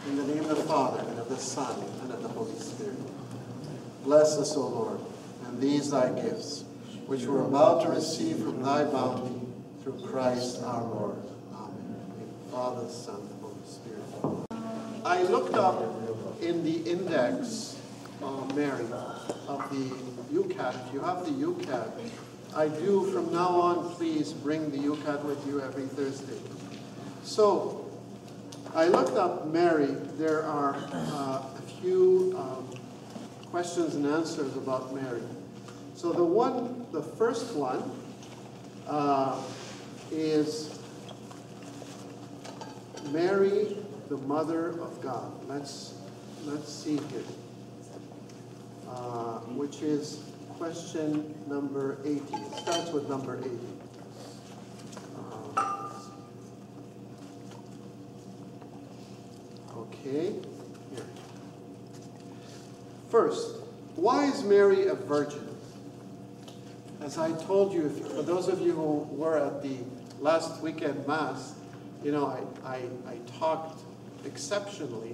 In the name of the Father, and of the Son, and of the Holy Spirit. Bless us, O Lord, and these thy gifts, which we're about to receive from thy bounty through Christ our Lord. Amen. Father, Son, Holy Spirit. I looked up in the index, Mary, of the YOUCAT. You have the YOUCAT, I do from now on, please bring the YOUCAT with you every Thursday. So, I looked up Mary. There are uh, a few um, questions and answers about Mary. So the one, the first one uh, is Mary, the mother of God. Let's let's see here, uh, which is question number 80. It starts with number 80. Uh, okay, here. First, why is Mary a virgin? As I told you, for those of you who were at the last weekend Mass, you know, I, I, I talked exceptionally.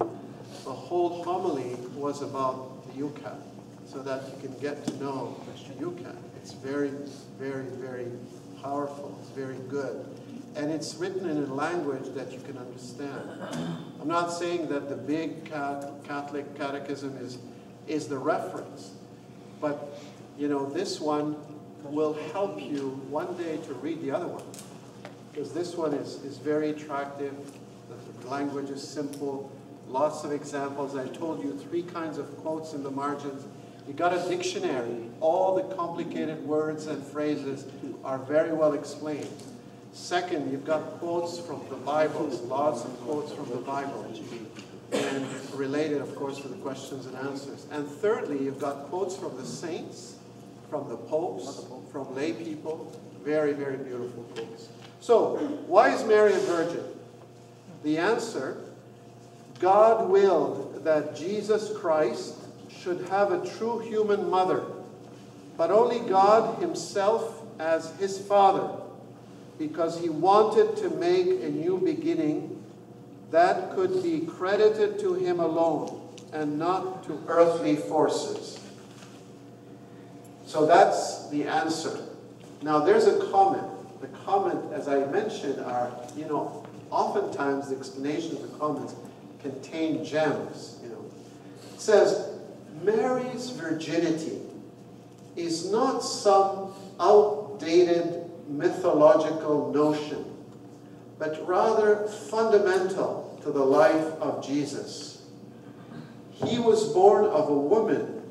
The whole homily was about the YOUCAT, so that you can get to know YOUCAT. It's very, very, very powerful. It's very good. And it's written in a language that you can understand. I'm not saying that the big Catholic catechism is, is the reference, but you know, this one will help you one day to read the other one. Because this one is, is very attractive, the language is simple, lots of examples. I told you three kinds of quotes in the margins. You got a dictionary. All the complicated words and phrases are very well explained. Second, you've got quotes from the Bible, lots of quotes from the Bible, and related, of course, to the questions and answers. And thirdly, you've got quotes from the saints, from the popes, from lay people. Very, very beautiful quotes. So, why is Mary a virgin? The answer God willed that Jesus Christ should have a true human mother, but only God Himself as His Father, because He wanted to make a new beginning that could be credited to Him alone and not to earthly forces. So that's the answer. Now there's a comment. The comment, as I mentioned, are, you know, oftentimes the explanations of the comments contain gems, you know. It says, Mary's virginity is not some outdated mythological notion, but rather fundamental to the life of Jesus. He was born of a woman,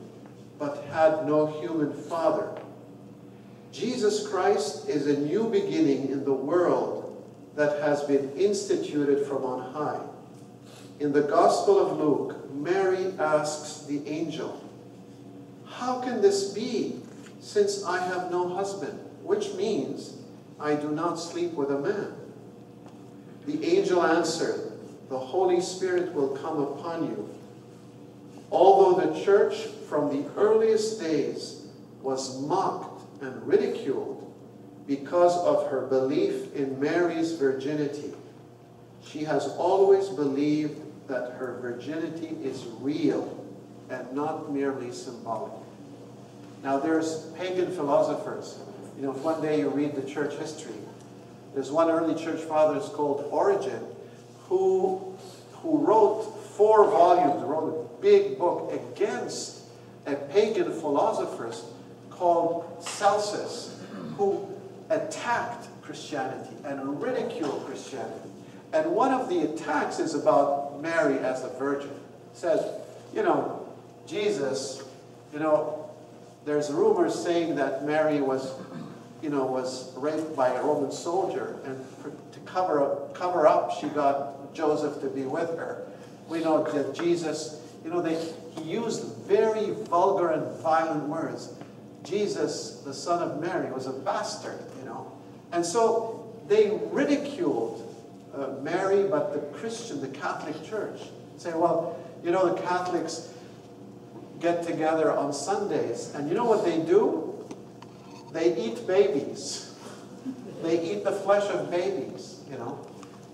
but had no human father. Jesus Christ is a new beginning in the world that has been instituted from on high. In the Gospel of Luke, Mary asks the angel, How can this be, since I have no husband? Which means, I do not sleep with a man. The angel answered, The Holy Spirit will come upon you. Although the church from the earliest days was mocked and ridiculed because of her belief in Mary's virginity, she has always believed that her virginity is real and not merely symbolic. Now there's pagan philosophers. You know, if one day you read the church history, there's one early church father called Origen who, who wrote four volumes, wrote a big book against a pagan philosophers called Celsus, who attacked Christianity and ridiculed Christianity. And one of the attacks is about Mary as a virgin. It says, you know, Jesus, you know, there's rumors saying that Mary was, you know, was raped by a Roman soldier, and for, to cover up, cover up, she got Joseph to be with her. We know that Jesus, you know, they, he used very vulgar and violent words. Jesus, the son of Mary, was a bastard, you know. And so they ridiculed uh, Mary, but the Christian, the Catholic Church, say, well, you know, the Catholics get together on Sundays, and you know what they do? They eat babies. They eat the flesh of babies, you know.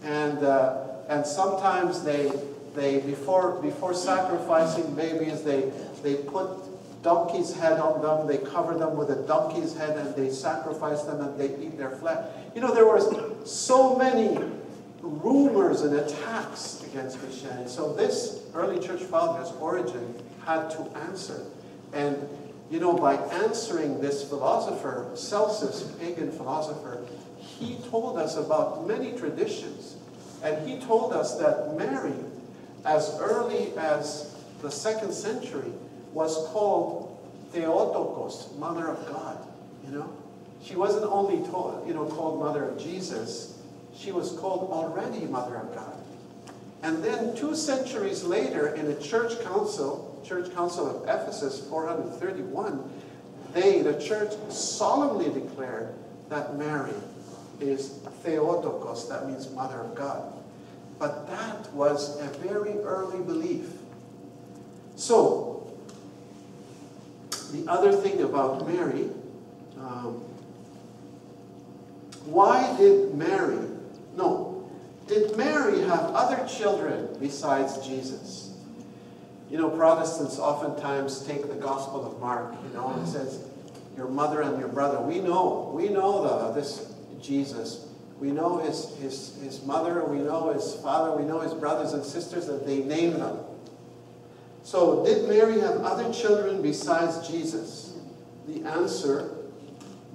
And, uh, and sometimes they, they before, before sacrificing babies, they, they put donkey's head on them, they cover them with a donkey's head, and they sacrifice them and they eat their flesh. You know, there was so many rumors and attacks against Christianity. So this early church fathers, Origen, had to answer. And, you know, by answering this philosopher, Celsus, pagan philosopher, he told us about many traditions. And he told us that Mary, as early as the second century, was called Theotokos, Mother of God, you know. She wasn't only told, you know, called Mother of Jesus, she was called already Mother of God. And then two centuries later, in a church council, Church Council of Ephesus, 431, they, the church, solemnly declared that Mary is Theotokos, that means Mother of God. But that was a very early belief. So, the other thing about Mary, um, why did Mary, no, did Mary have other children besides Jesus? You know, Protestants oftentimes take the Gospel of Mark, you know, and it says, your mother and your brother. We know, we know the, this Jesus. We know his, his, his mother, we know his father, we know his brothers and sisters, and they name them. So, did Mary have other children besides Jesus? The answer,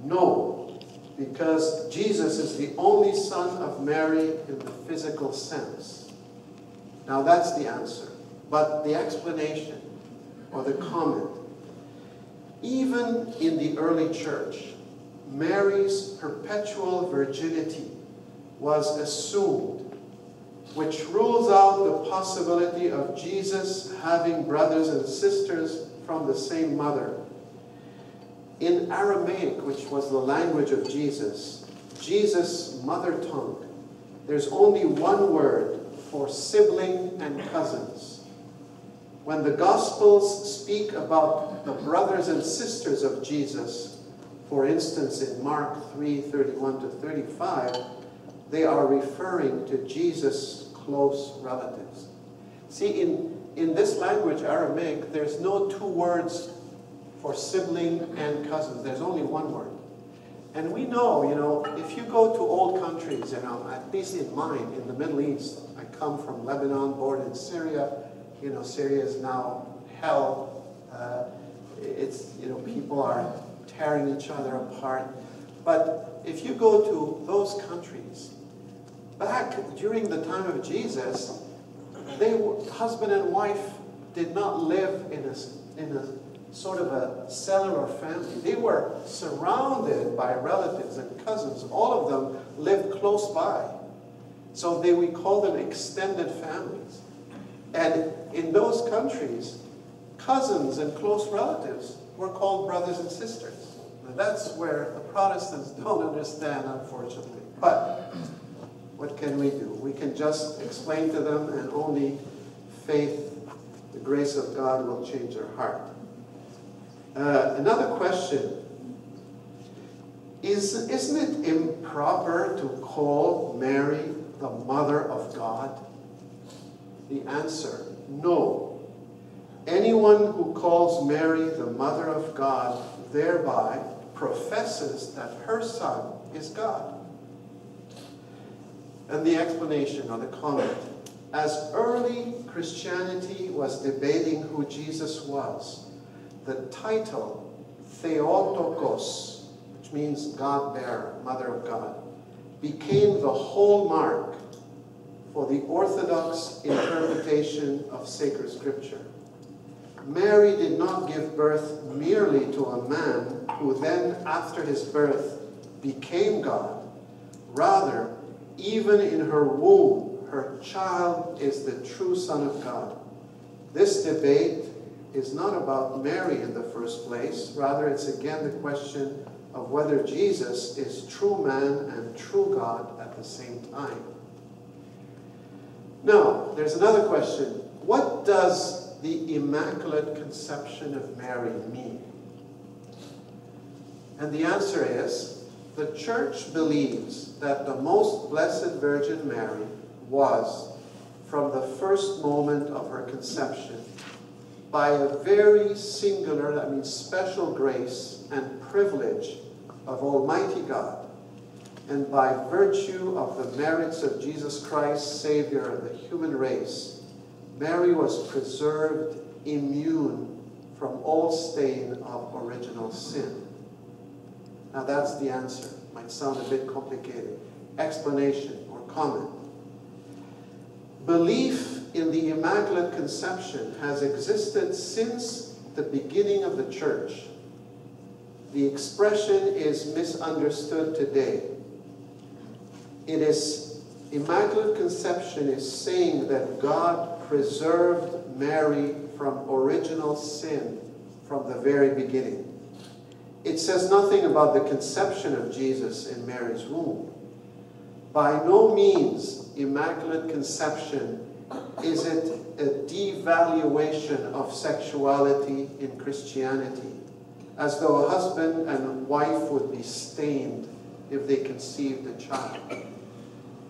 no, because Jesus is the only son of Mary in the physical sense. Now, that's the answer. But the explanation or the comment, even in the early church, Mary's perpetual virginity was assumed which rules out the possibility of Jesus having brothers and sisters from the same mother. In Aramaic, which was the language of Jesus, Jesus' mother tongue, there's only one word for sibling and cousins. When the Gospels speak about the brothers and sisters of Jesus, for instance, in Mark 3 31 to 35, they are referring to Jesus' close relatives. See, in, in this language, Aramaic, there's no two words for sibling and cousins. There's only one word. And we know, you know, if you go to old countries, and know, at least in mine, in the Middle East, I come from Lebanon, born in Syria. You know, Syria is now hell. Uh, it's, you know, people are tearing each other apart. But if you go to those countries, back during the time of Jesus, they husband and wife did not live in a, in a sort of a cellular family. They were surrounded by relatives and cousins. All of them lived close by. So they, we call them extended families. And in those countries, cousins and close relatives were called brothers and sisters. Now that's where the Protestants <laughs> don't understand, unfortunately. But what can we do? We can just explain to them, and only faith, the grace of God, will change their heart. Uh, another question is Isn't it improper to call Mary the Mother of God? The answer no. Anyone who calls Mary the Mother of God thereby professes that her son is God. And the explanation or the comment. As early Christianity was debating who Jesus was, the title Theotokos, which means God bearer, Mother of God, became the hallmark for the Orthodox interpretation of sacred scripture. Mary did not give birth merely to a man who then, after his birth, became God. Rather, even in her womb, her child is the true Son of God. This debate is not about Mary in the first place. Rather, it's again the question of whether Jesus is true man and true God at the same time. Now, there's another question. What does the Immaculate Conception of Mary mean? And the answer is the church believes that the most blessed Virgin Mary was, from the first moment of her conception, by a very singular, that means special grace and privilege of Almighty God, and by virtue of the merits of Jesus Christ, Savior of the human race, Mary was preserved immune from all stain of original sin. Now that's the answer. Might sound a bit complicated. Explanation or comment. Belief in the Immaculate Conception has existed since the beginning of the Church. The expression is misunderstood today. It is, Immaculate Conception is saying that God preserved Mary from original sin from the very beginning. It says nothing about the conception of Jesus in Mary's womb. By no means, Immaculate Conception is it a devaluation of sexuality in Christianity, as though a husband and wife would be stained if they conceived a child.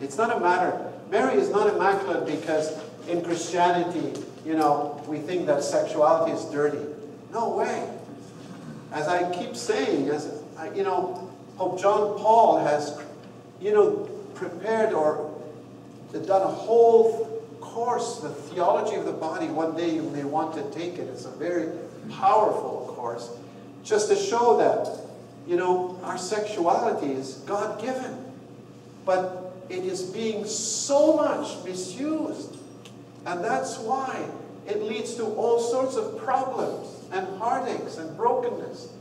It's not a matter, Mary is not immaculate because in Christianity, you know, we think that sexuality is dirty. No way. As I keep saying, as I, you know, Pope John Paul has, you know, prepared or done a whole course, the theology of the body. One day you may want to take it. It's a very powerful course, just to show that, you know, our sexuality is God given, but it is being so much misused, and that's why it leads to all sorts of problems and heartaches and brokenness.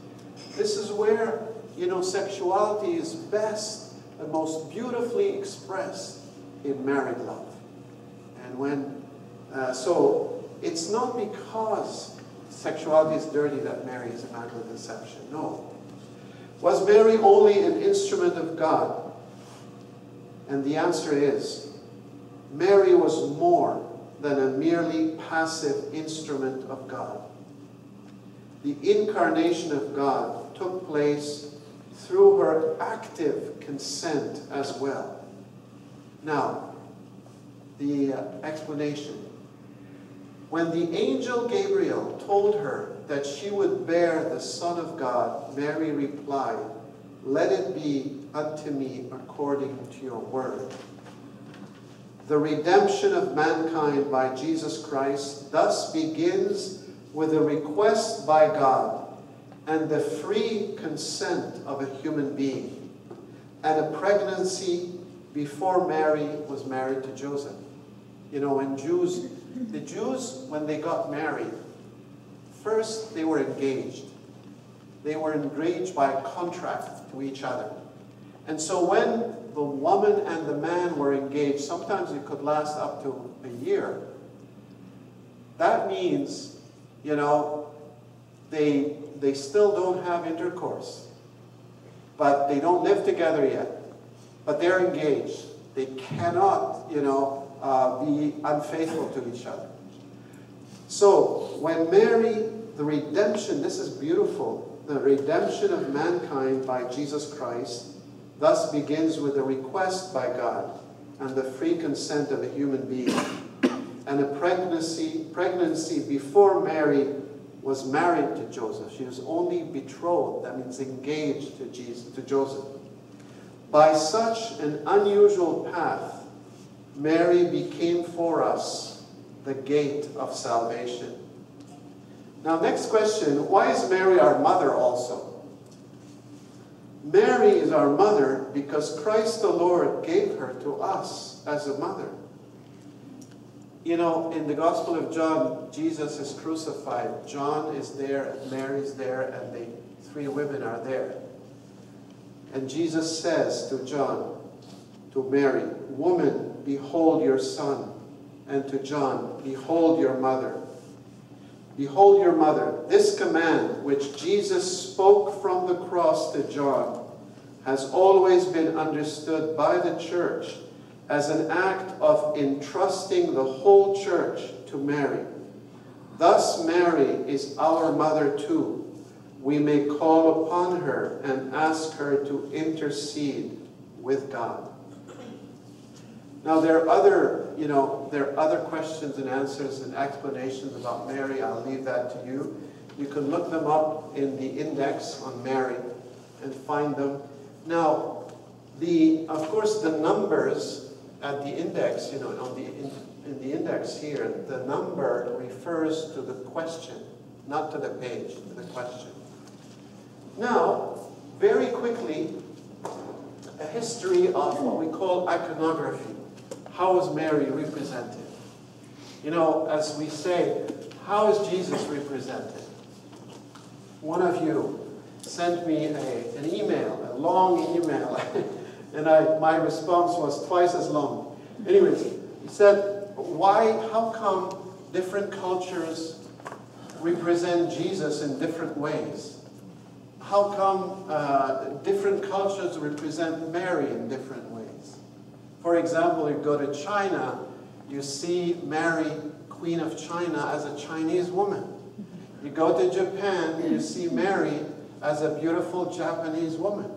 This is where, you know, sexuality is best and most beautifully expressed in married love. And when, uh, so it's not because sexuality is dirty that Mary is a matter of Conception. No. Was Mary only an instrument of God? And the answer is Mary was more than a merely passive instrument of God. The incarnation of God took place through her active consent as well. Now, the uh, explanation. When the angel Gabriel told her that she would bear the Son of God, Mary replied, Let it be unto me according to your word. The redemption of mankind by Jesus Christ thus begins with a request by God and the free consent of a human being and a pregnancy before Mary was married to Joseph. You know, when Jews, the Jews, when they got married, first they were engaged. They were engaged by a contract to each other. And so when the woman and the man were engaged, sometimes it could last up to a year. That means, you know, they, they still don't have intercourse, but they don't live together yet, but they're engaged. They cannot, you know, uh, be unfaithful to each other. So, when Mary, the redemption, this is beautiful, the redemption of mankind by Jesus Christ, thus begins with a request by God and the free consent of a human being. And a pregnancy, pregnancy before Mary was married to Joseph. She was only betrothed, that means engaged to, Jesus, to Joseph. By such an unusual path, Mary became for us the gate of salvation. Now, next question why is Mary our mother also? Mary is our mother because Christ the Lord gave her to us as a mother. You know, in the Gospel of John, Jesus is crucified. John is there, and Mary's there, and the three women are there. And Jesus says to John, to Mary, Woman, behold your son. And to John, Behold your mother. Behold your mother. This command, which Jesus spoke from the cross to John, has always been understood by the church as an act of entrusting the whole church to Mary. Thus, Mary is our mother too. We may call upon her and ask her to intercede with God. Now, there are other you know, there are other questions and answers and explanations about Mary. I'll leave that to you. You can look them up in the index on Mary and find them. Now, the, of course, the numbers at the index, you know, on the, in, in the index here, the number refers to the question, not to the page, to the question. Now, very quickly, a history of what we call iconography. How is Mary represented? You know, as we say, how is Jesus represented? One of you sent me a, an email, a long email, <laughs> and I, my response was twice as long. Anyways, he said, why, how come different cultures represent Jesus in different ways? How come uh, different cultures represent Mary in different ways? For example, you go to China, you see Mary, Queen of China, as a Chinese woman. You go to Japan, you see Mary as a beautiful Japanese woman.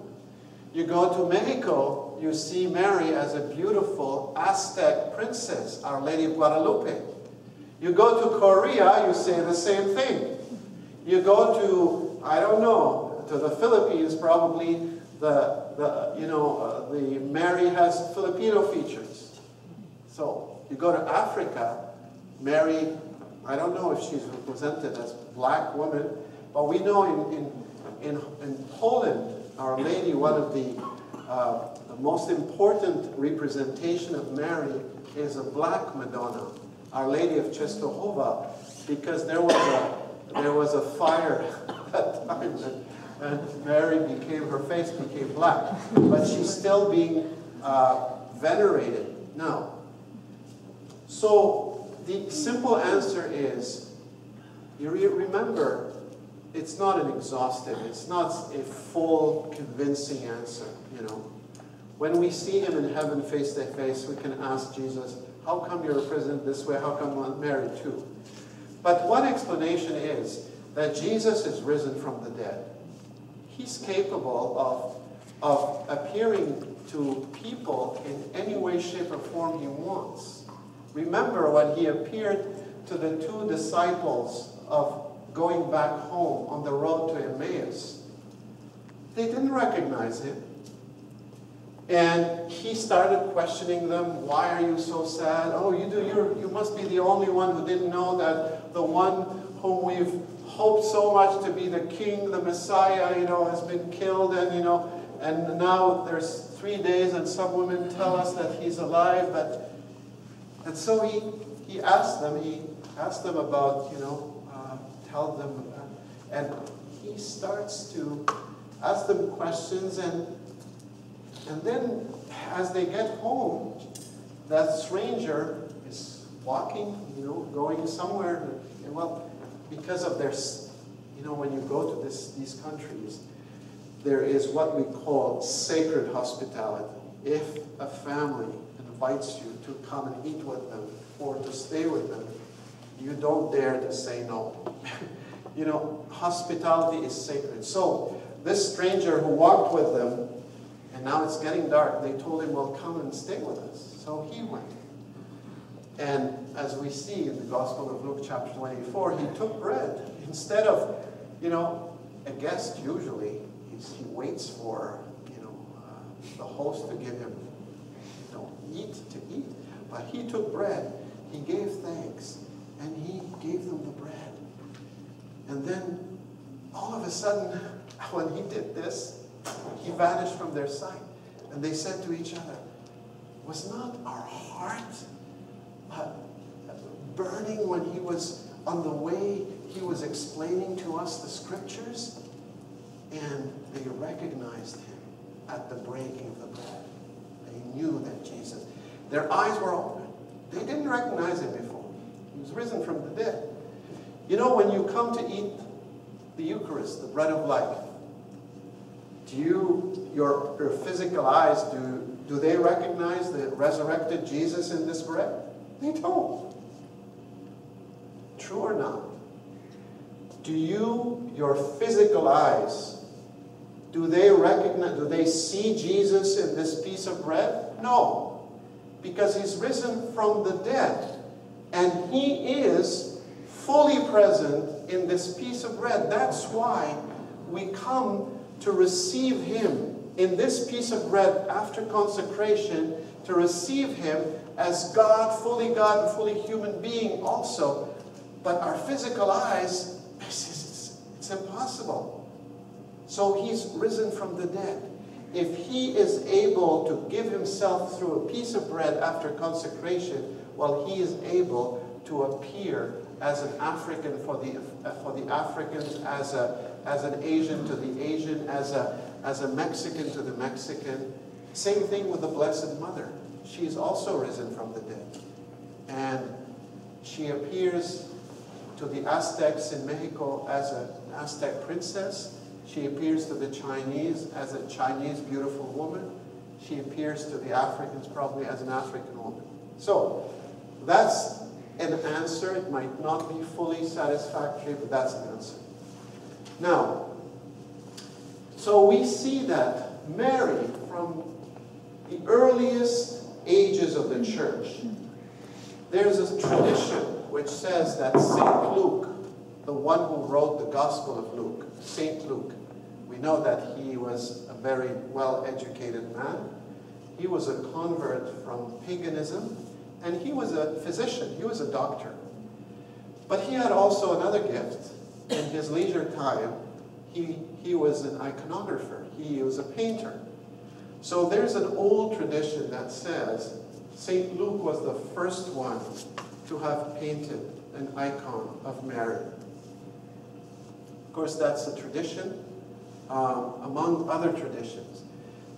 You go to Mexico, you see Mary as a beautiful Aztec princess, Our Lady of Guadalupe. You go to Korea, you say the same thing. You go to, I don't know, to the Philippines, probably the, the you know, uh, the Mary has Filipino features. So you go to Africa, Mary, I don't know if she's represented as black woman, but we know in, in, in, in Poland, Our Lady, one of the, uh, the most important representation of Mary is a black Madonna, Our Lady of Czestochowa, because there was a, there was a fire <laughs> at that time and, and Mary became, her face became black, but she's still being uh, venerated now. So the simple answer is, you re remember, it's not an exhaustive, it's not a full, convincing answer, you know. When we see him in heaven face to face, we can ask Jesus, how come you're president this way? How come married too? But one explanation is that Jesus is risen from the dead. He's capable of, of appearing to people in any way, shape, or form he wants. Remember when he appeared to the two disciples of going back home on the road to Emmaus. They didn't recognize him. And he started questioning them, why are you so sad? Oh, you do, you're, you must be the only one who didn't know that the one whom we've hoped so much to be the king, the Messiah, you know, has been killed and, you know, and now there's three days and some women tell us that he's alive, but, and so he, he asked them, he asked them about, you know, tell them, and he starts to ask them questions and, and then as they get home, that stranger is walking, you know, going somewhere, and well, because of their, you know, when you go to this, these countries, there is what we call sacred hospitality. If a family invites you to come and eat with them or to stay with them, you don't dare to say no. <laughs> you know, hospitality is sacred. So, this stranger who walked with them, and now it's getting dark, they told him, well, come and stay with us. So he went. And as we see in the Gospel of Luke chapter 24, he took bread. Instead of, you know, a guest usually, he waits for, you know, uh, the host to give him, you know, eat to eat. But he took bread, he gave thanks, and he gave them the bread. And then all of a sudden, <laughs> when he did this, he vanished from their sight. And they said to each other, was not our heart uh, burning when he was on the way he was explaining to us the scriptures? And they recognized him at the breaking of the bread. They knew that Jesus, their eyes were open. They didn't recognize him before. He was risen from the dead. You know, when you come to eat the Eucharist, the bread of life, do you, your, your physical eyes, do, do they recognize the resurrected Jesus in this bread? They don't. True or not? Do you, your physical eyes, do they recognize, do they see Jesus in this piece of bread? No. because he's risen from the dead. And he is fully present in this piece of bread. That's why we come to receive him in this piece of bread after consecration, to receive him as God, fully God and fully human being also. But our physical eyes, <laughs> it's, it's impossible. So he's risen from the dead. If he is able to give himself through a piece of bread after consecration, well, he is able to appear as an African for the, for the Africans, as, a, as an Asian to the Asian, as a, as a Mexican to the Mexican. Same thing with the Blessed Mother. She is also risen from the dead. And she appears to the Aztecs in Mexico as an Aztec princess. She appears to the Chinese as a Chinese beautiful woman. She appears to the Africans probably as an African woman. So that's an answer. It might not be fully satisfactory, but that's an answer. Now, so we see that Mary, from the earliest ages of the church, there's a tradition which says that St. Luke, the one who wrote the Gospel of Luke, St. Luke, we know that he was a very well educated man. He was a convert from paganism, and he was a physician, he was a doctor. But he had also another gift. In his leisure time, he, he was an iconographer, he was a painter. So there's an old tradition that says St. Luke was the first one to have painted an icon of Mary. Of course, that's a tradition um, among other traditions.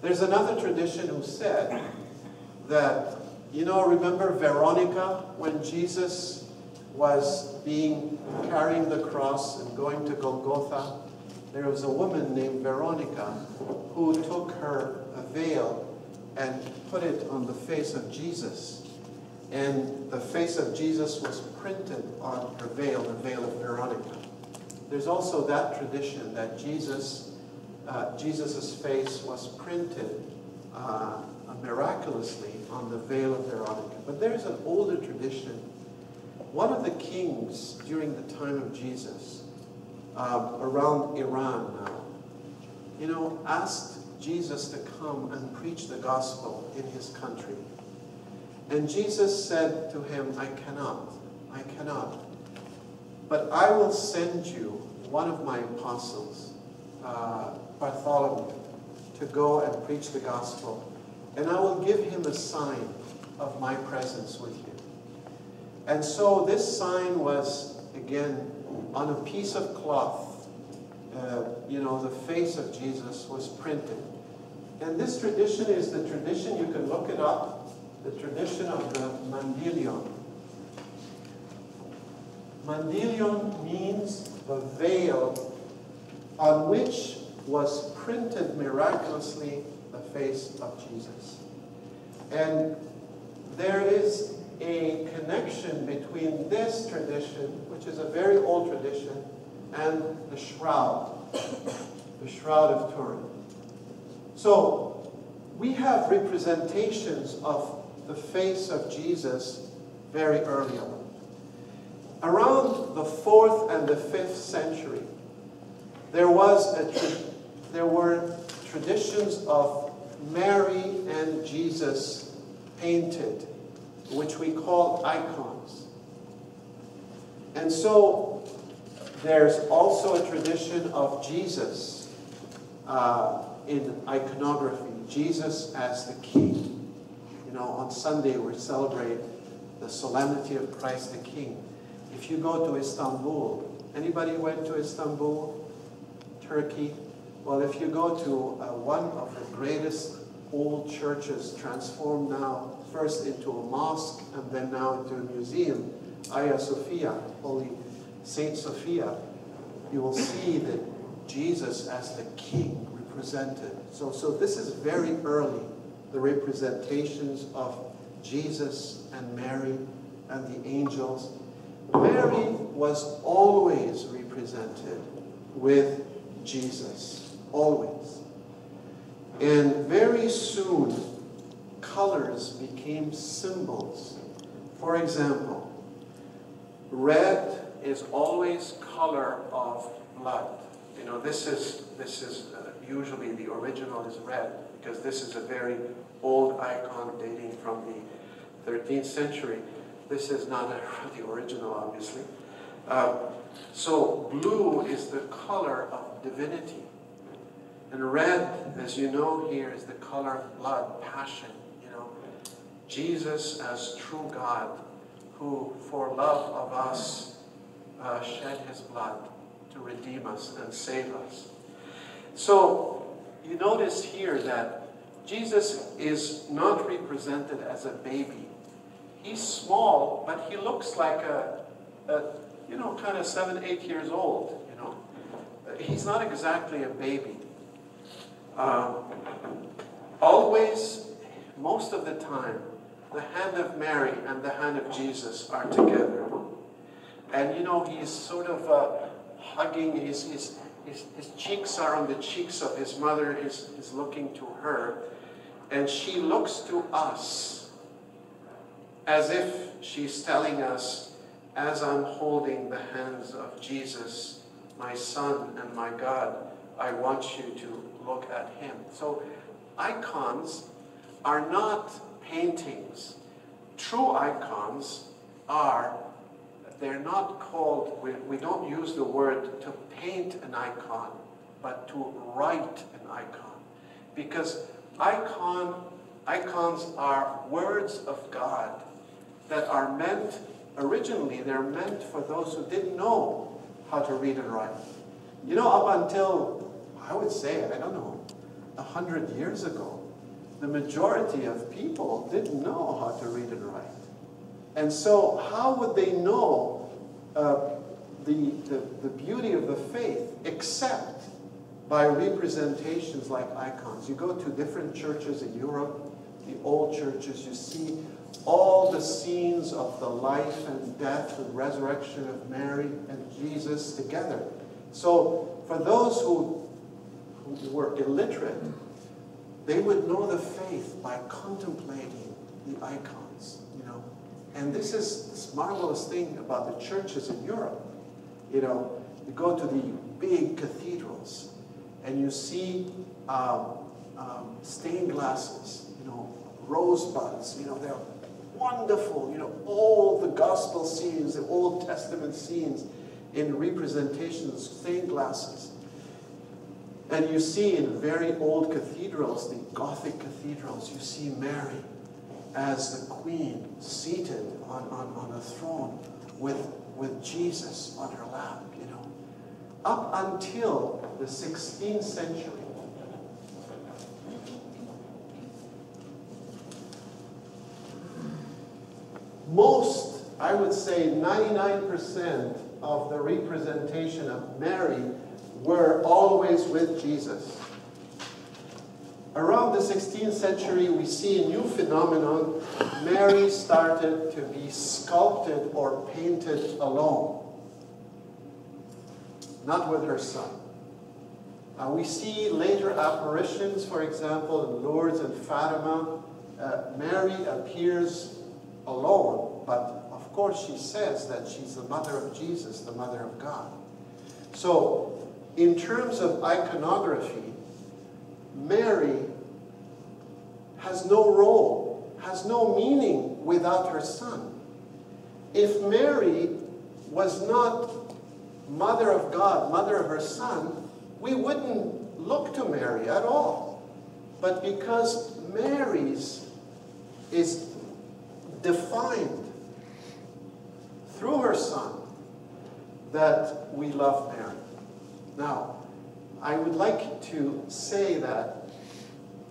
There's another tradition who said that, you know, remember Veronica when Jesus was being carrying the cross and going to Golgotha? There was a woman named Veronica who took her a veil and put it on the face of Jesus. And the face of Jesus was printed on her veil, the veil of Veronica. There's also that tradition that Jesus, uh, Jesus' face was printed uh, miraculously on the veil of Veronica. But there's an older tradition. One of the kings during the time of Jesus, uh, around Iran now, you know, asked Jesus to come and preach the gospel in his country. And Jesus said to him, I cannot, I cannot. But I will send you one of my apostles, uh, Bartholomew, to go and preach the gospel. And I will give him a sign of my presence with you. And so this sign was, again, on a piece of cloth. Uh, you know, the face of Jesus was printed. And this tradition is the tradition, you can look it up, the tradition of the mandylion. Mandylion means the veil on which was printed miraculously the face of Jesus. And there is a connection between this tradition, which is a very old tradition, and the shroud, the shroud of Turin. So we have representations of the face of Jesus very early on. Around the fourth and the fifth century, there was a there were traditions of Mary and Jesus painted, which we call icons. And so there's also a tradition of Jesus uh, in iconography, Jesus as the King. You know, on Sunday we celebrate the solemnity of Christ the King. If you go to Istanbul, anybody went to Istanbul, Turkey? Well, if you go to uh, one of the greatest old churches transformed now, first into a mosque and then now into a museum, Hagia Sophia, Holy Saint Sophia, you will see that Jesus as the King represented. So, so this is very early the representations of Jesus and Mary and the angels. Mary was always represented with Jesus, always. And very soon, colors became symbols. For example, red is always color of blood. You know, this is, this is uh, usually the original is red because this is a very old icon dating from the 13th century. This is not <laughs> a, the original, obviously. Uh, so blue is the color of divinity. And red, as you know here, is the color of blood, passion. You know, Jesus as true God, who for love of us uh, shed his blood to redeem us and save us. So you notice here that Jesus is not represented as a baby. He's small, but he looks like a, a you know, kind of seven, eight years old, you know. He's not exactly a baby. Um, always, most of the time, the hand of Mary and the hand of Jesus are together. And you know, he's sort of uh, hugging, his, his, his, his, cheeks are on the cheeks of his mother, he's, he's looking to her. And she looks to us as if she's telling us, as I'm holding the hands of Jesus, my Son and my God, I want you to look at him. So icons are not paintings. True icons are, they're not called, we, we don't use the word to paint an icon, but to write an icon. Because icon, icons are words of God that are meant, originally they're meant for those who didn't know how to read and write. You know, up until, I would say, I don't know, a hundred years ago, the majority of people didn't know how to read and write. And so how would they know uh, the, the, the beauty of the faith except by representations like icons? You go to different churches in Europe, the old churches, you see all the scenes of the life and death and resurrection of Mary and Jesus together. So for those who, who were illiterate, they would know the faith by contemplating the icons, you know. And this is this marvelous thing about the churches in Europe. You know, you go to the big cathedrals and you see um, um, stained glasses, you know, rosebuds, you know, they're wonderful, you know, all the gospel scenes, the Old Testament scenes in representations stained glasses. And you see in very old cathedrals, the Gothic cathedrals, you see Mary as the queen seated on, on, on a throne with, with Jesus on her lap, you know. Up until the 16th century, most, I would say 99% of the representation of Mary were always with Jesus. Around the 16th century, we see a new phenomenon. Mary started to be sculpted or painted alone, not with her son. Uh, we see later apparitions, for example, in Lourdes and Fatima. Uh, Mary appears alone, but of course she says that she's the mother of Jesus, the mother of God. So in terms of iconography, Mary has no role, has no meaning without her son. If Mary was not mother of God, mother of her son, we wouldn't look to Mary at all. But because Mary's is defined through her son, that we love Mary. Now, I would like to say that,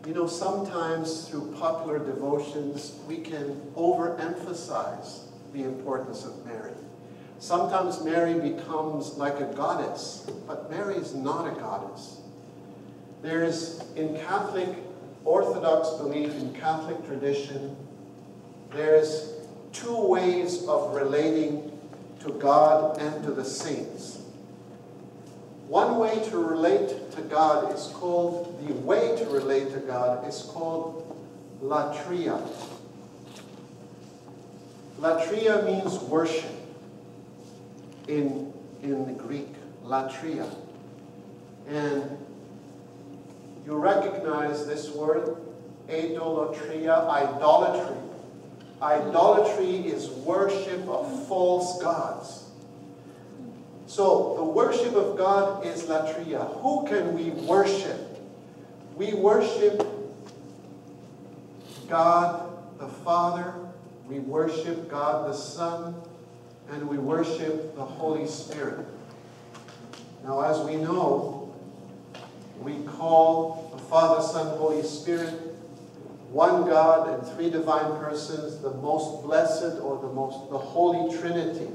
you know, sometimes through popular devotions, we can overemphasize the importance of Mary. Sometimes Mary becomes like a goddess, but Mary is not a goddess. There is, in Catholic Orthodox belief, in Catholic tradition, there's two ways of relating to God and to the saints. One way to relate to God is called, the way to relate to God is called latria. Latria means worship in, in the Greek, latria. And you recognize this word, idolatria, idolatry. Idolatry is worship of false gods. So the worship of God is latria. Who can we worship? We worship God the Father, we worship God the Son, and we worship the Holy Spirit. Now, as we know, we call the Father, Son, Holy Spirit one God and three divine persons, the most blessed or the most the Holy Trinity.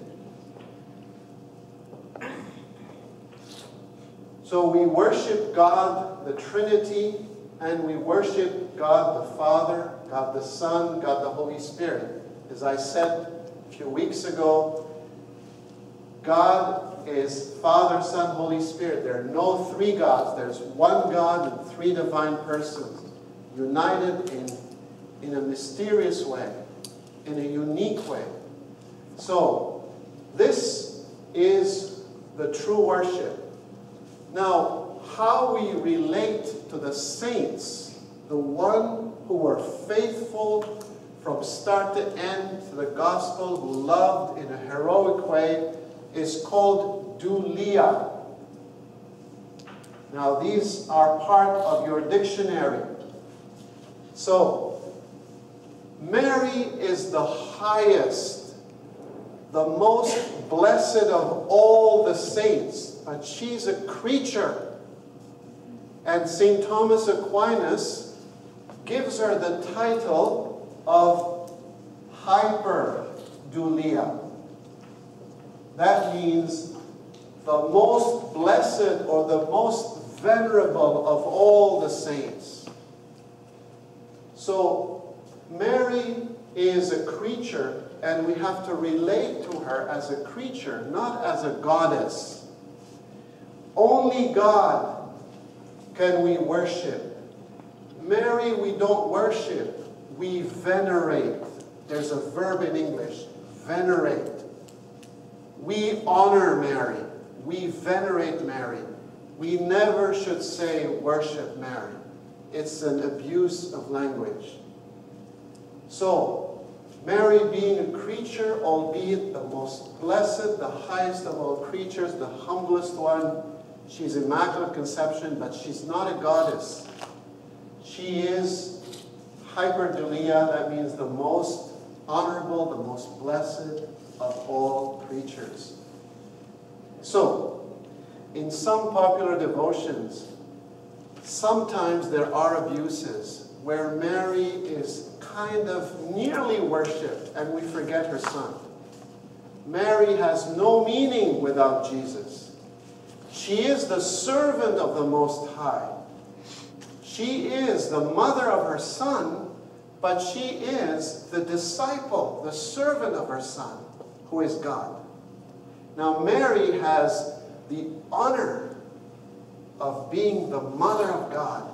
So we worship God, the Trinity, and we worship God the Father, God the Son, God the Holy Spirit. As I said a few weeks ago, God is Father, Son, Holy Spirit. There are no three gods. There's one God and three divine persons, united in, in a mysterious way, in a unique way. So, this is the true worship. Now, how we relate to the saints, the one who were faithful from start to end to the gospel, who loved in a heroic way, is called dulia. Now, these are part of your dictionary. So, Mary is the highest, the most blessed of all the saints, but she's a creature. And St. Thomas Aquinas gives her the title of hyperdulia. That means the most blessed or the most venerable of all the saints. So, Mary is a creature, and we have to relate to her as a creature, not as a goddess. Only God can we worship. Mary, we don't worship, we venerate. There's a verb in English venerate. We honor Mary. We venerate Mary. We never should say worship Mary. It's an abuse of language. So, Mary being a creature, albeit the most blessed, the highest of all creatures, the humblest one, she's Immaculate Conception, but she's not a goddess. She is hyperdulia, that means the most honorable, the most blessed of all creatures. So, in some popular devotions, sometimes there are abuses where Mary is kind of nearly worshipped and we forget her son. Mary has no meaning without Jesus. She is the servant of the Most High. She is the mother of her son, but she is the disciple, the servant of her son, who is God. Now, Mary has the honor of being the mother of God,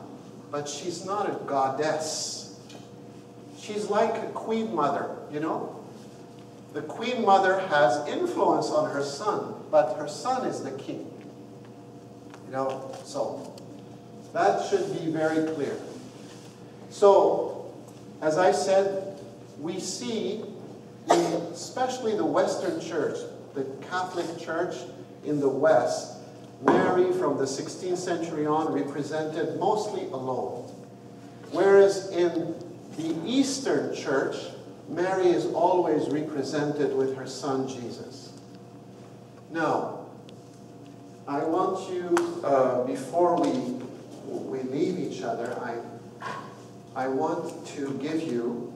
but she's not a goddess. She's like a queen mother, you know? The queen mother has influence on her son, but her son is the king. You know, so that should be very clear. So, as I said, we see, especially the Western Church, the Catholic Church in the West, Mary from the 16th century on represented mostly alone. Whereas in the Eastern Church, Mary is always represented with her son Jesus. Now, I want you, uh, before we, we leave each other, I, I want to give you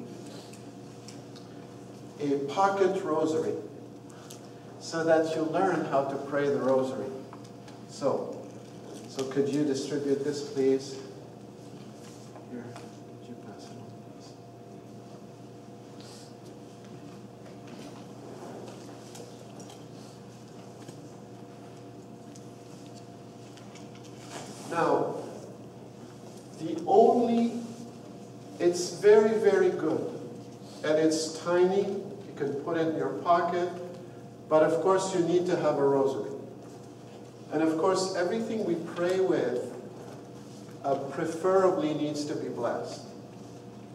a pocket rosary so that you learn how to pray the rosary. So, so could you distribute this, please? Here, could you pass it on, please? Now, the only, it it's very, very good. And it's tiny. You can put it in your pocket. But of course, you need to have a rosary. And of course, everything we pray with uh, preferably needs to be blessed.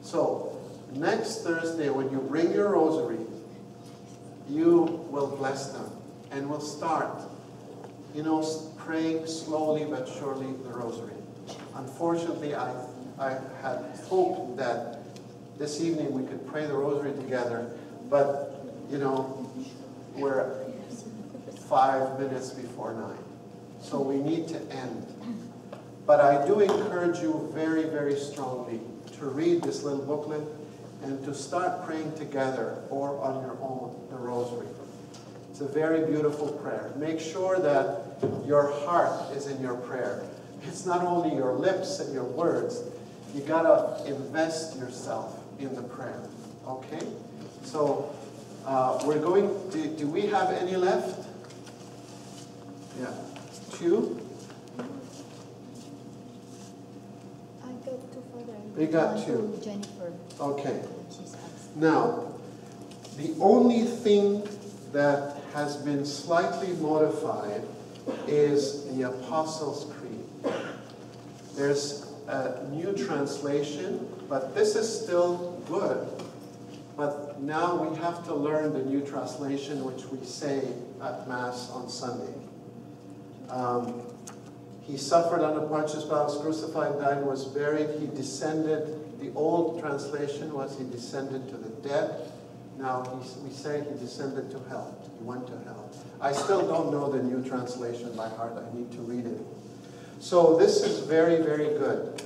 So, next Thursday, when you bring your rosary, you will bless them. And we'll start, you know, praying slowly but surely the rosary. Unfortunately, I, I had hoped that this evening we could pray the rosary together, but, you know, we're five minutes before nine. So we need to end. But I do encourage you very, very strongly to read this little booklet and to start praying together or on your own the rosary. It's a very beautiful prayer. Make sure that your heart is in your prayer. It's not only your lips and your words. You gotta invest yourself in the prayer. Okay? So uh, we're going. To, do we have any left? Yeah. Two. I got two further. We got two. Jennifer. Okay. Now, the only thing that has been slightly modified is the Apostles' Creed. There's a new translation, but this is still good. But now we have to learn the new translation, which we say at Mass on Sunday. Um, he suffered on the Pontius Pilate, crucified, died, was buried. He descended. The old translation was he descended to the dead. Now we say he descended to hell. He went to hell. I still don't know the new translation by heart. I need to read it. So this is very, very good.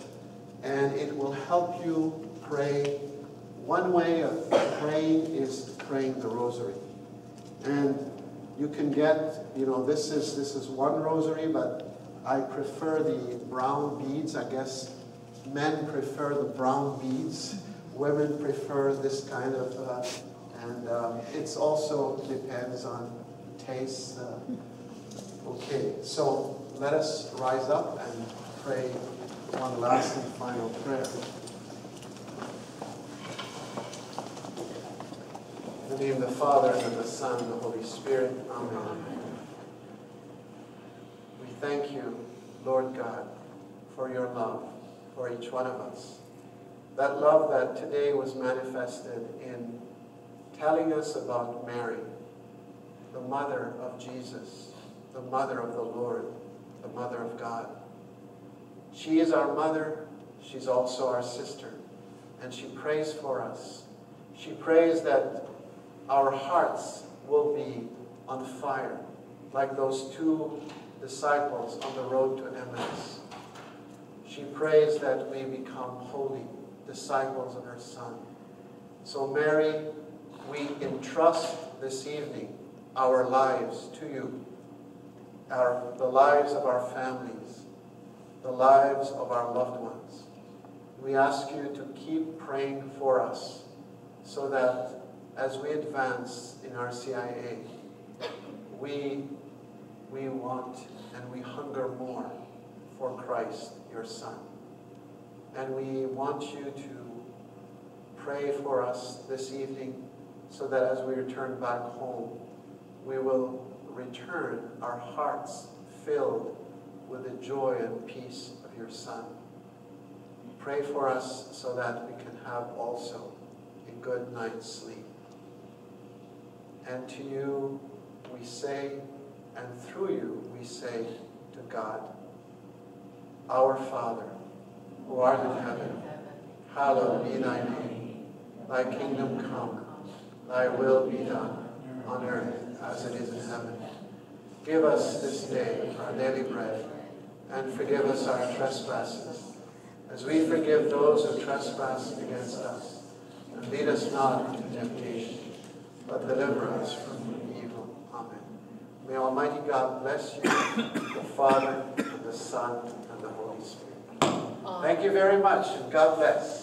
And it will help you pray. One way of praying is praying the rosary. And you can get, you know, this is this is one rosary, but I prefer the brown beads. I guess men prefer the brown beads. Women prefer this kind of, uh, and um, it's also depends on taste. Uh, okay, so let us rise up and pray one last and final prayer. In the name of the Father, and of the Son, and the Holy Spirit. Amen. We thank you, Lord God, for your love for each one of us. That love that today was manifested in telling us about Mary, the mother of Jesus, the mother of the Lord, the mother of God. She is our mother. She's also our sister. And she prays for us. She prays that our hearts will be on fire, like those two disciples on the road to Emmaus. She prays that we become holy disciples of her Son. So, Mary, we entrust this evening our lives to you, our, the lives of our families, the lives of our loved ones. We ask you to keep praying for us so that as we advance in RCIA, we, we want and we hunger more for Christ, your Son. And we want you to pray for us this evening so that as we return back home, we will return our hearts filled with the joy and peace of your Son. Pray for us so that we can have also a good night's sleep. And to you we say, and through you we say to God, Our Father, who art in heaven, hallowed be thy name. Thy kingdom come, thy will be done, on earth as it is in heaven. Give us this day our daily bread, and forgive us our trespasses, as we forgive those who trespass against us. And lead us not into temptation, but deliver us from evil. Amen. May Almighty God bless you, the Father, and the Son, and the Holy Spirit. Thank you very much, and God bless.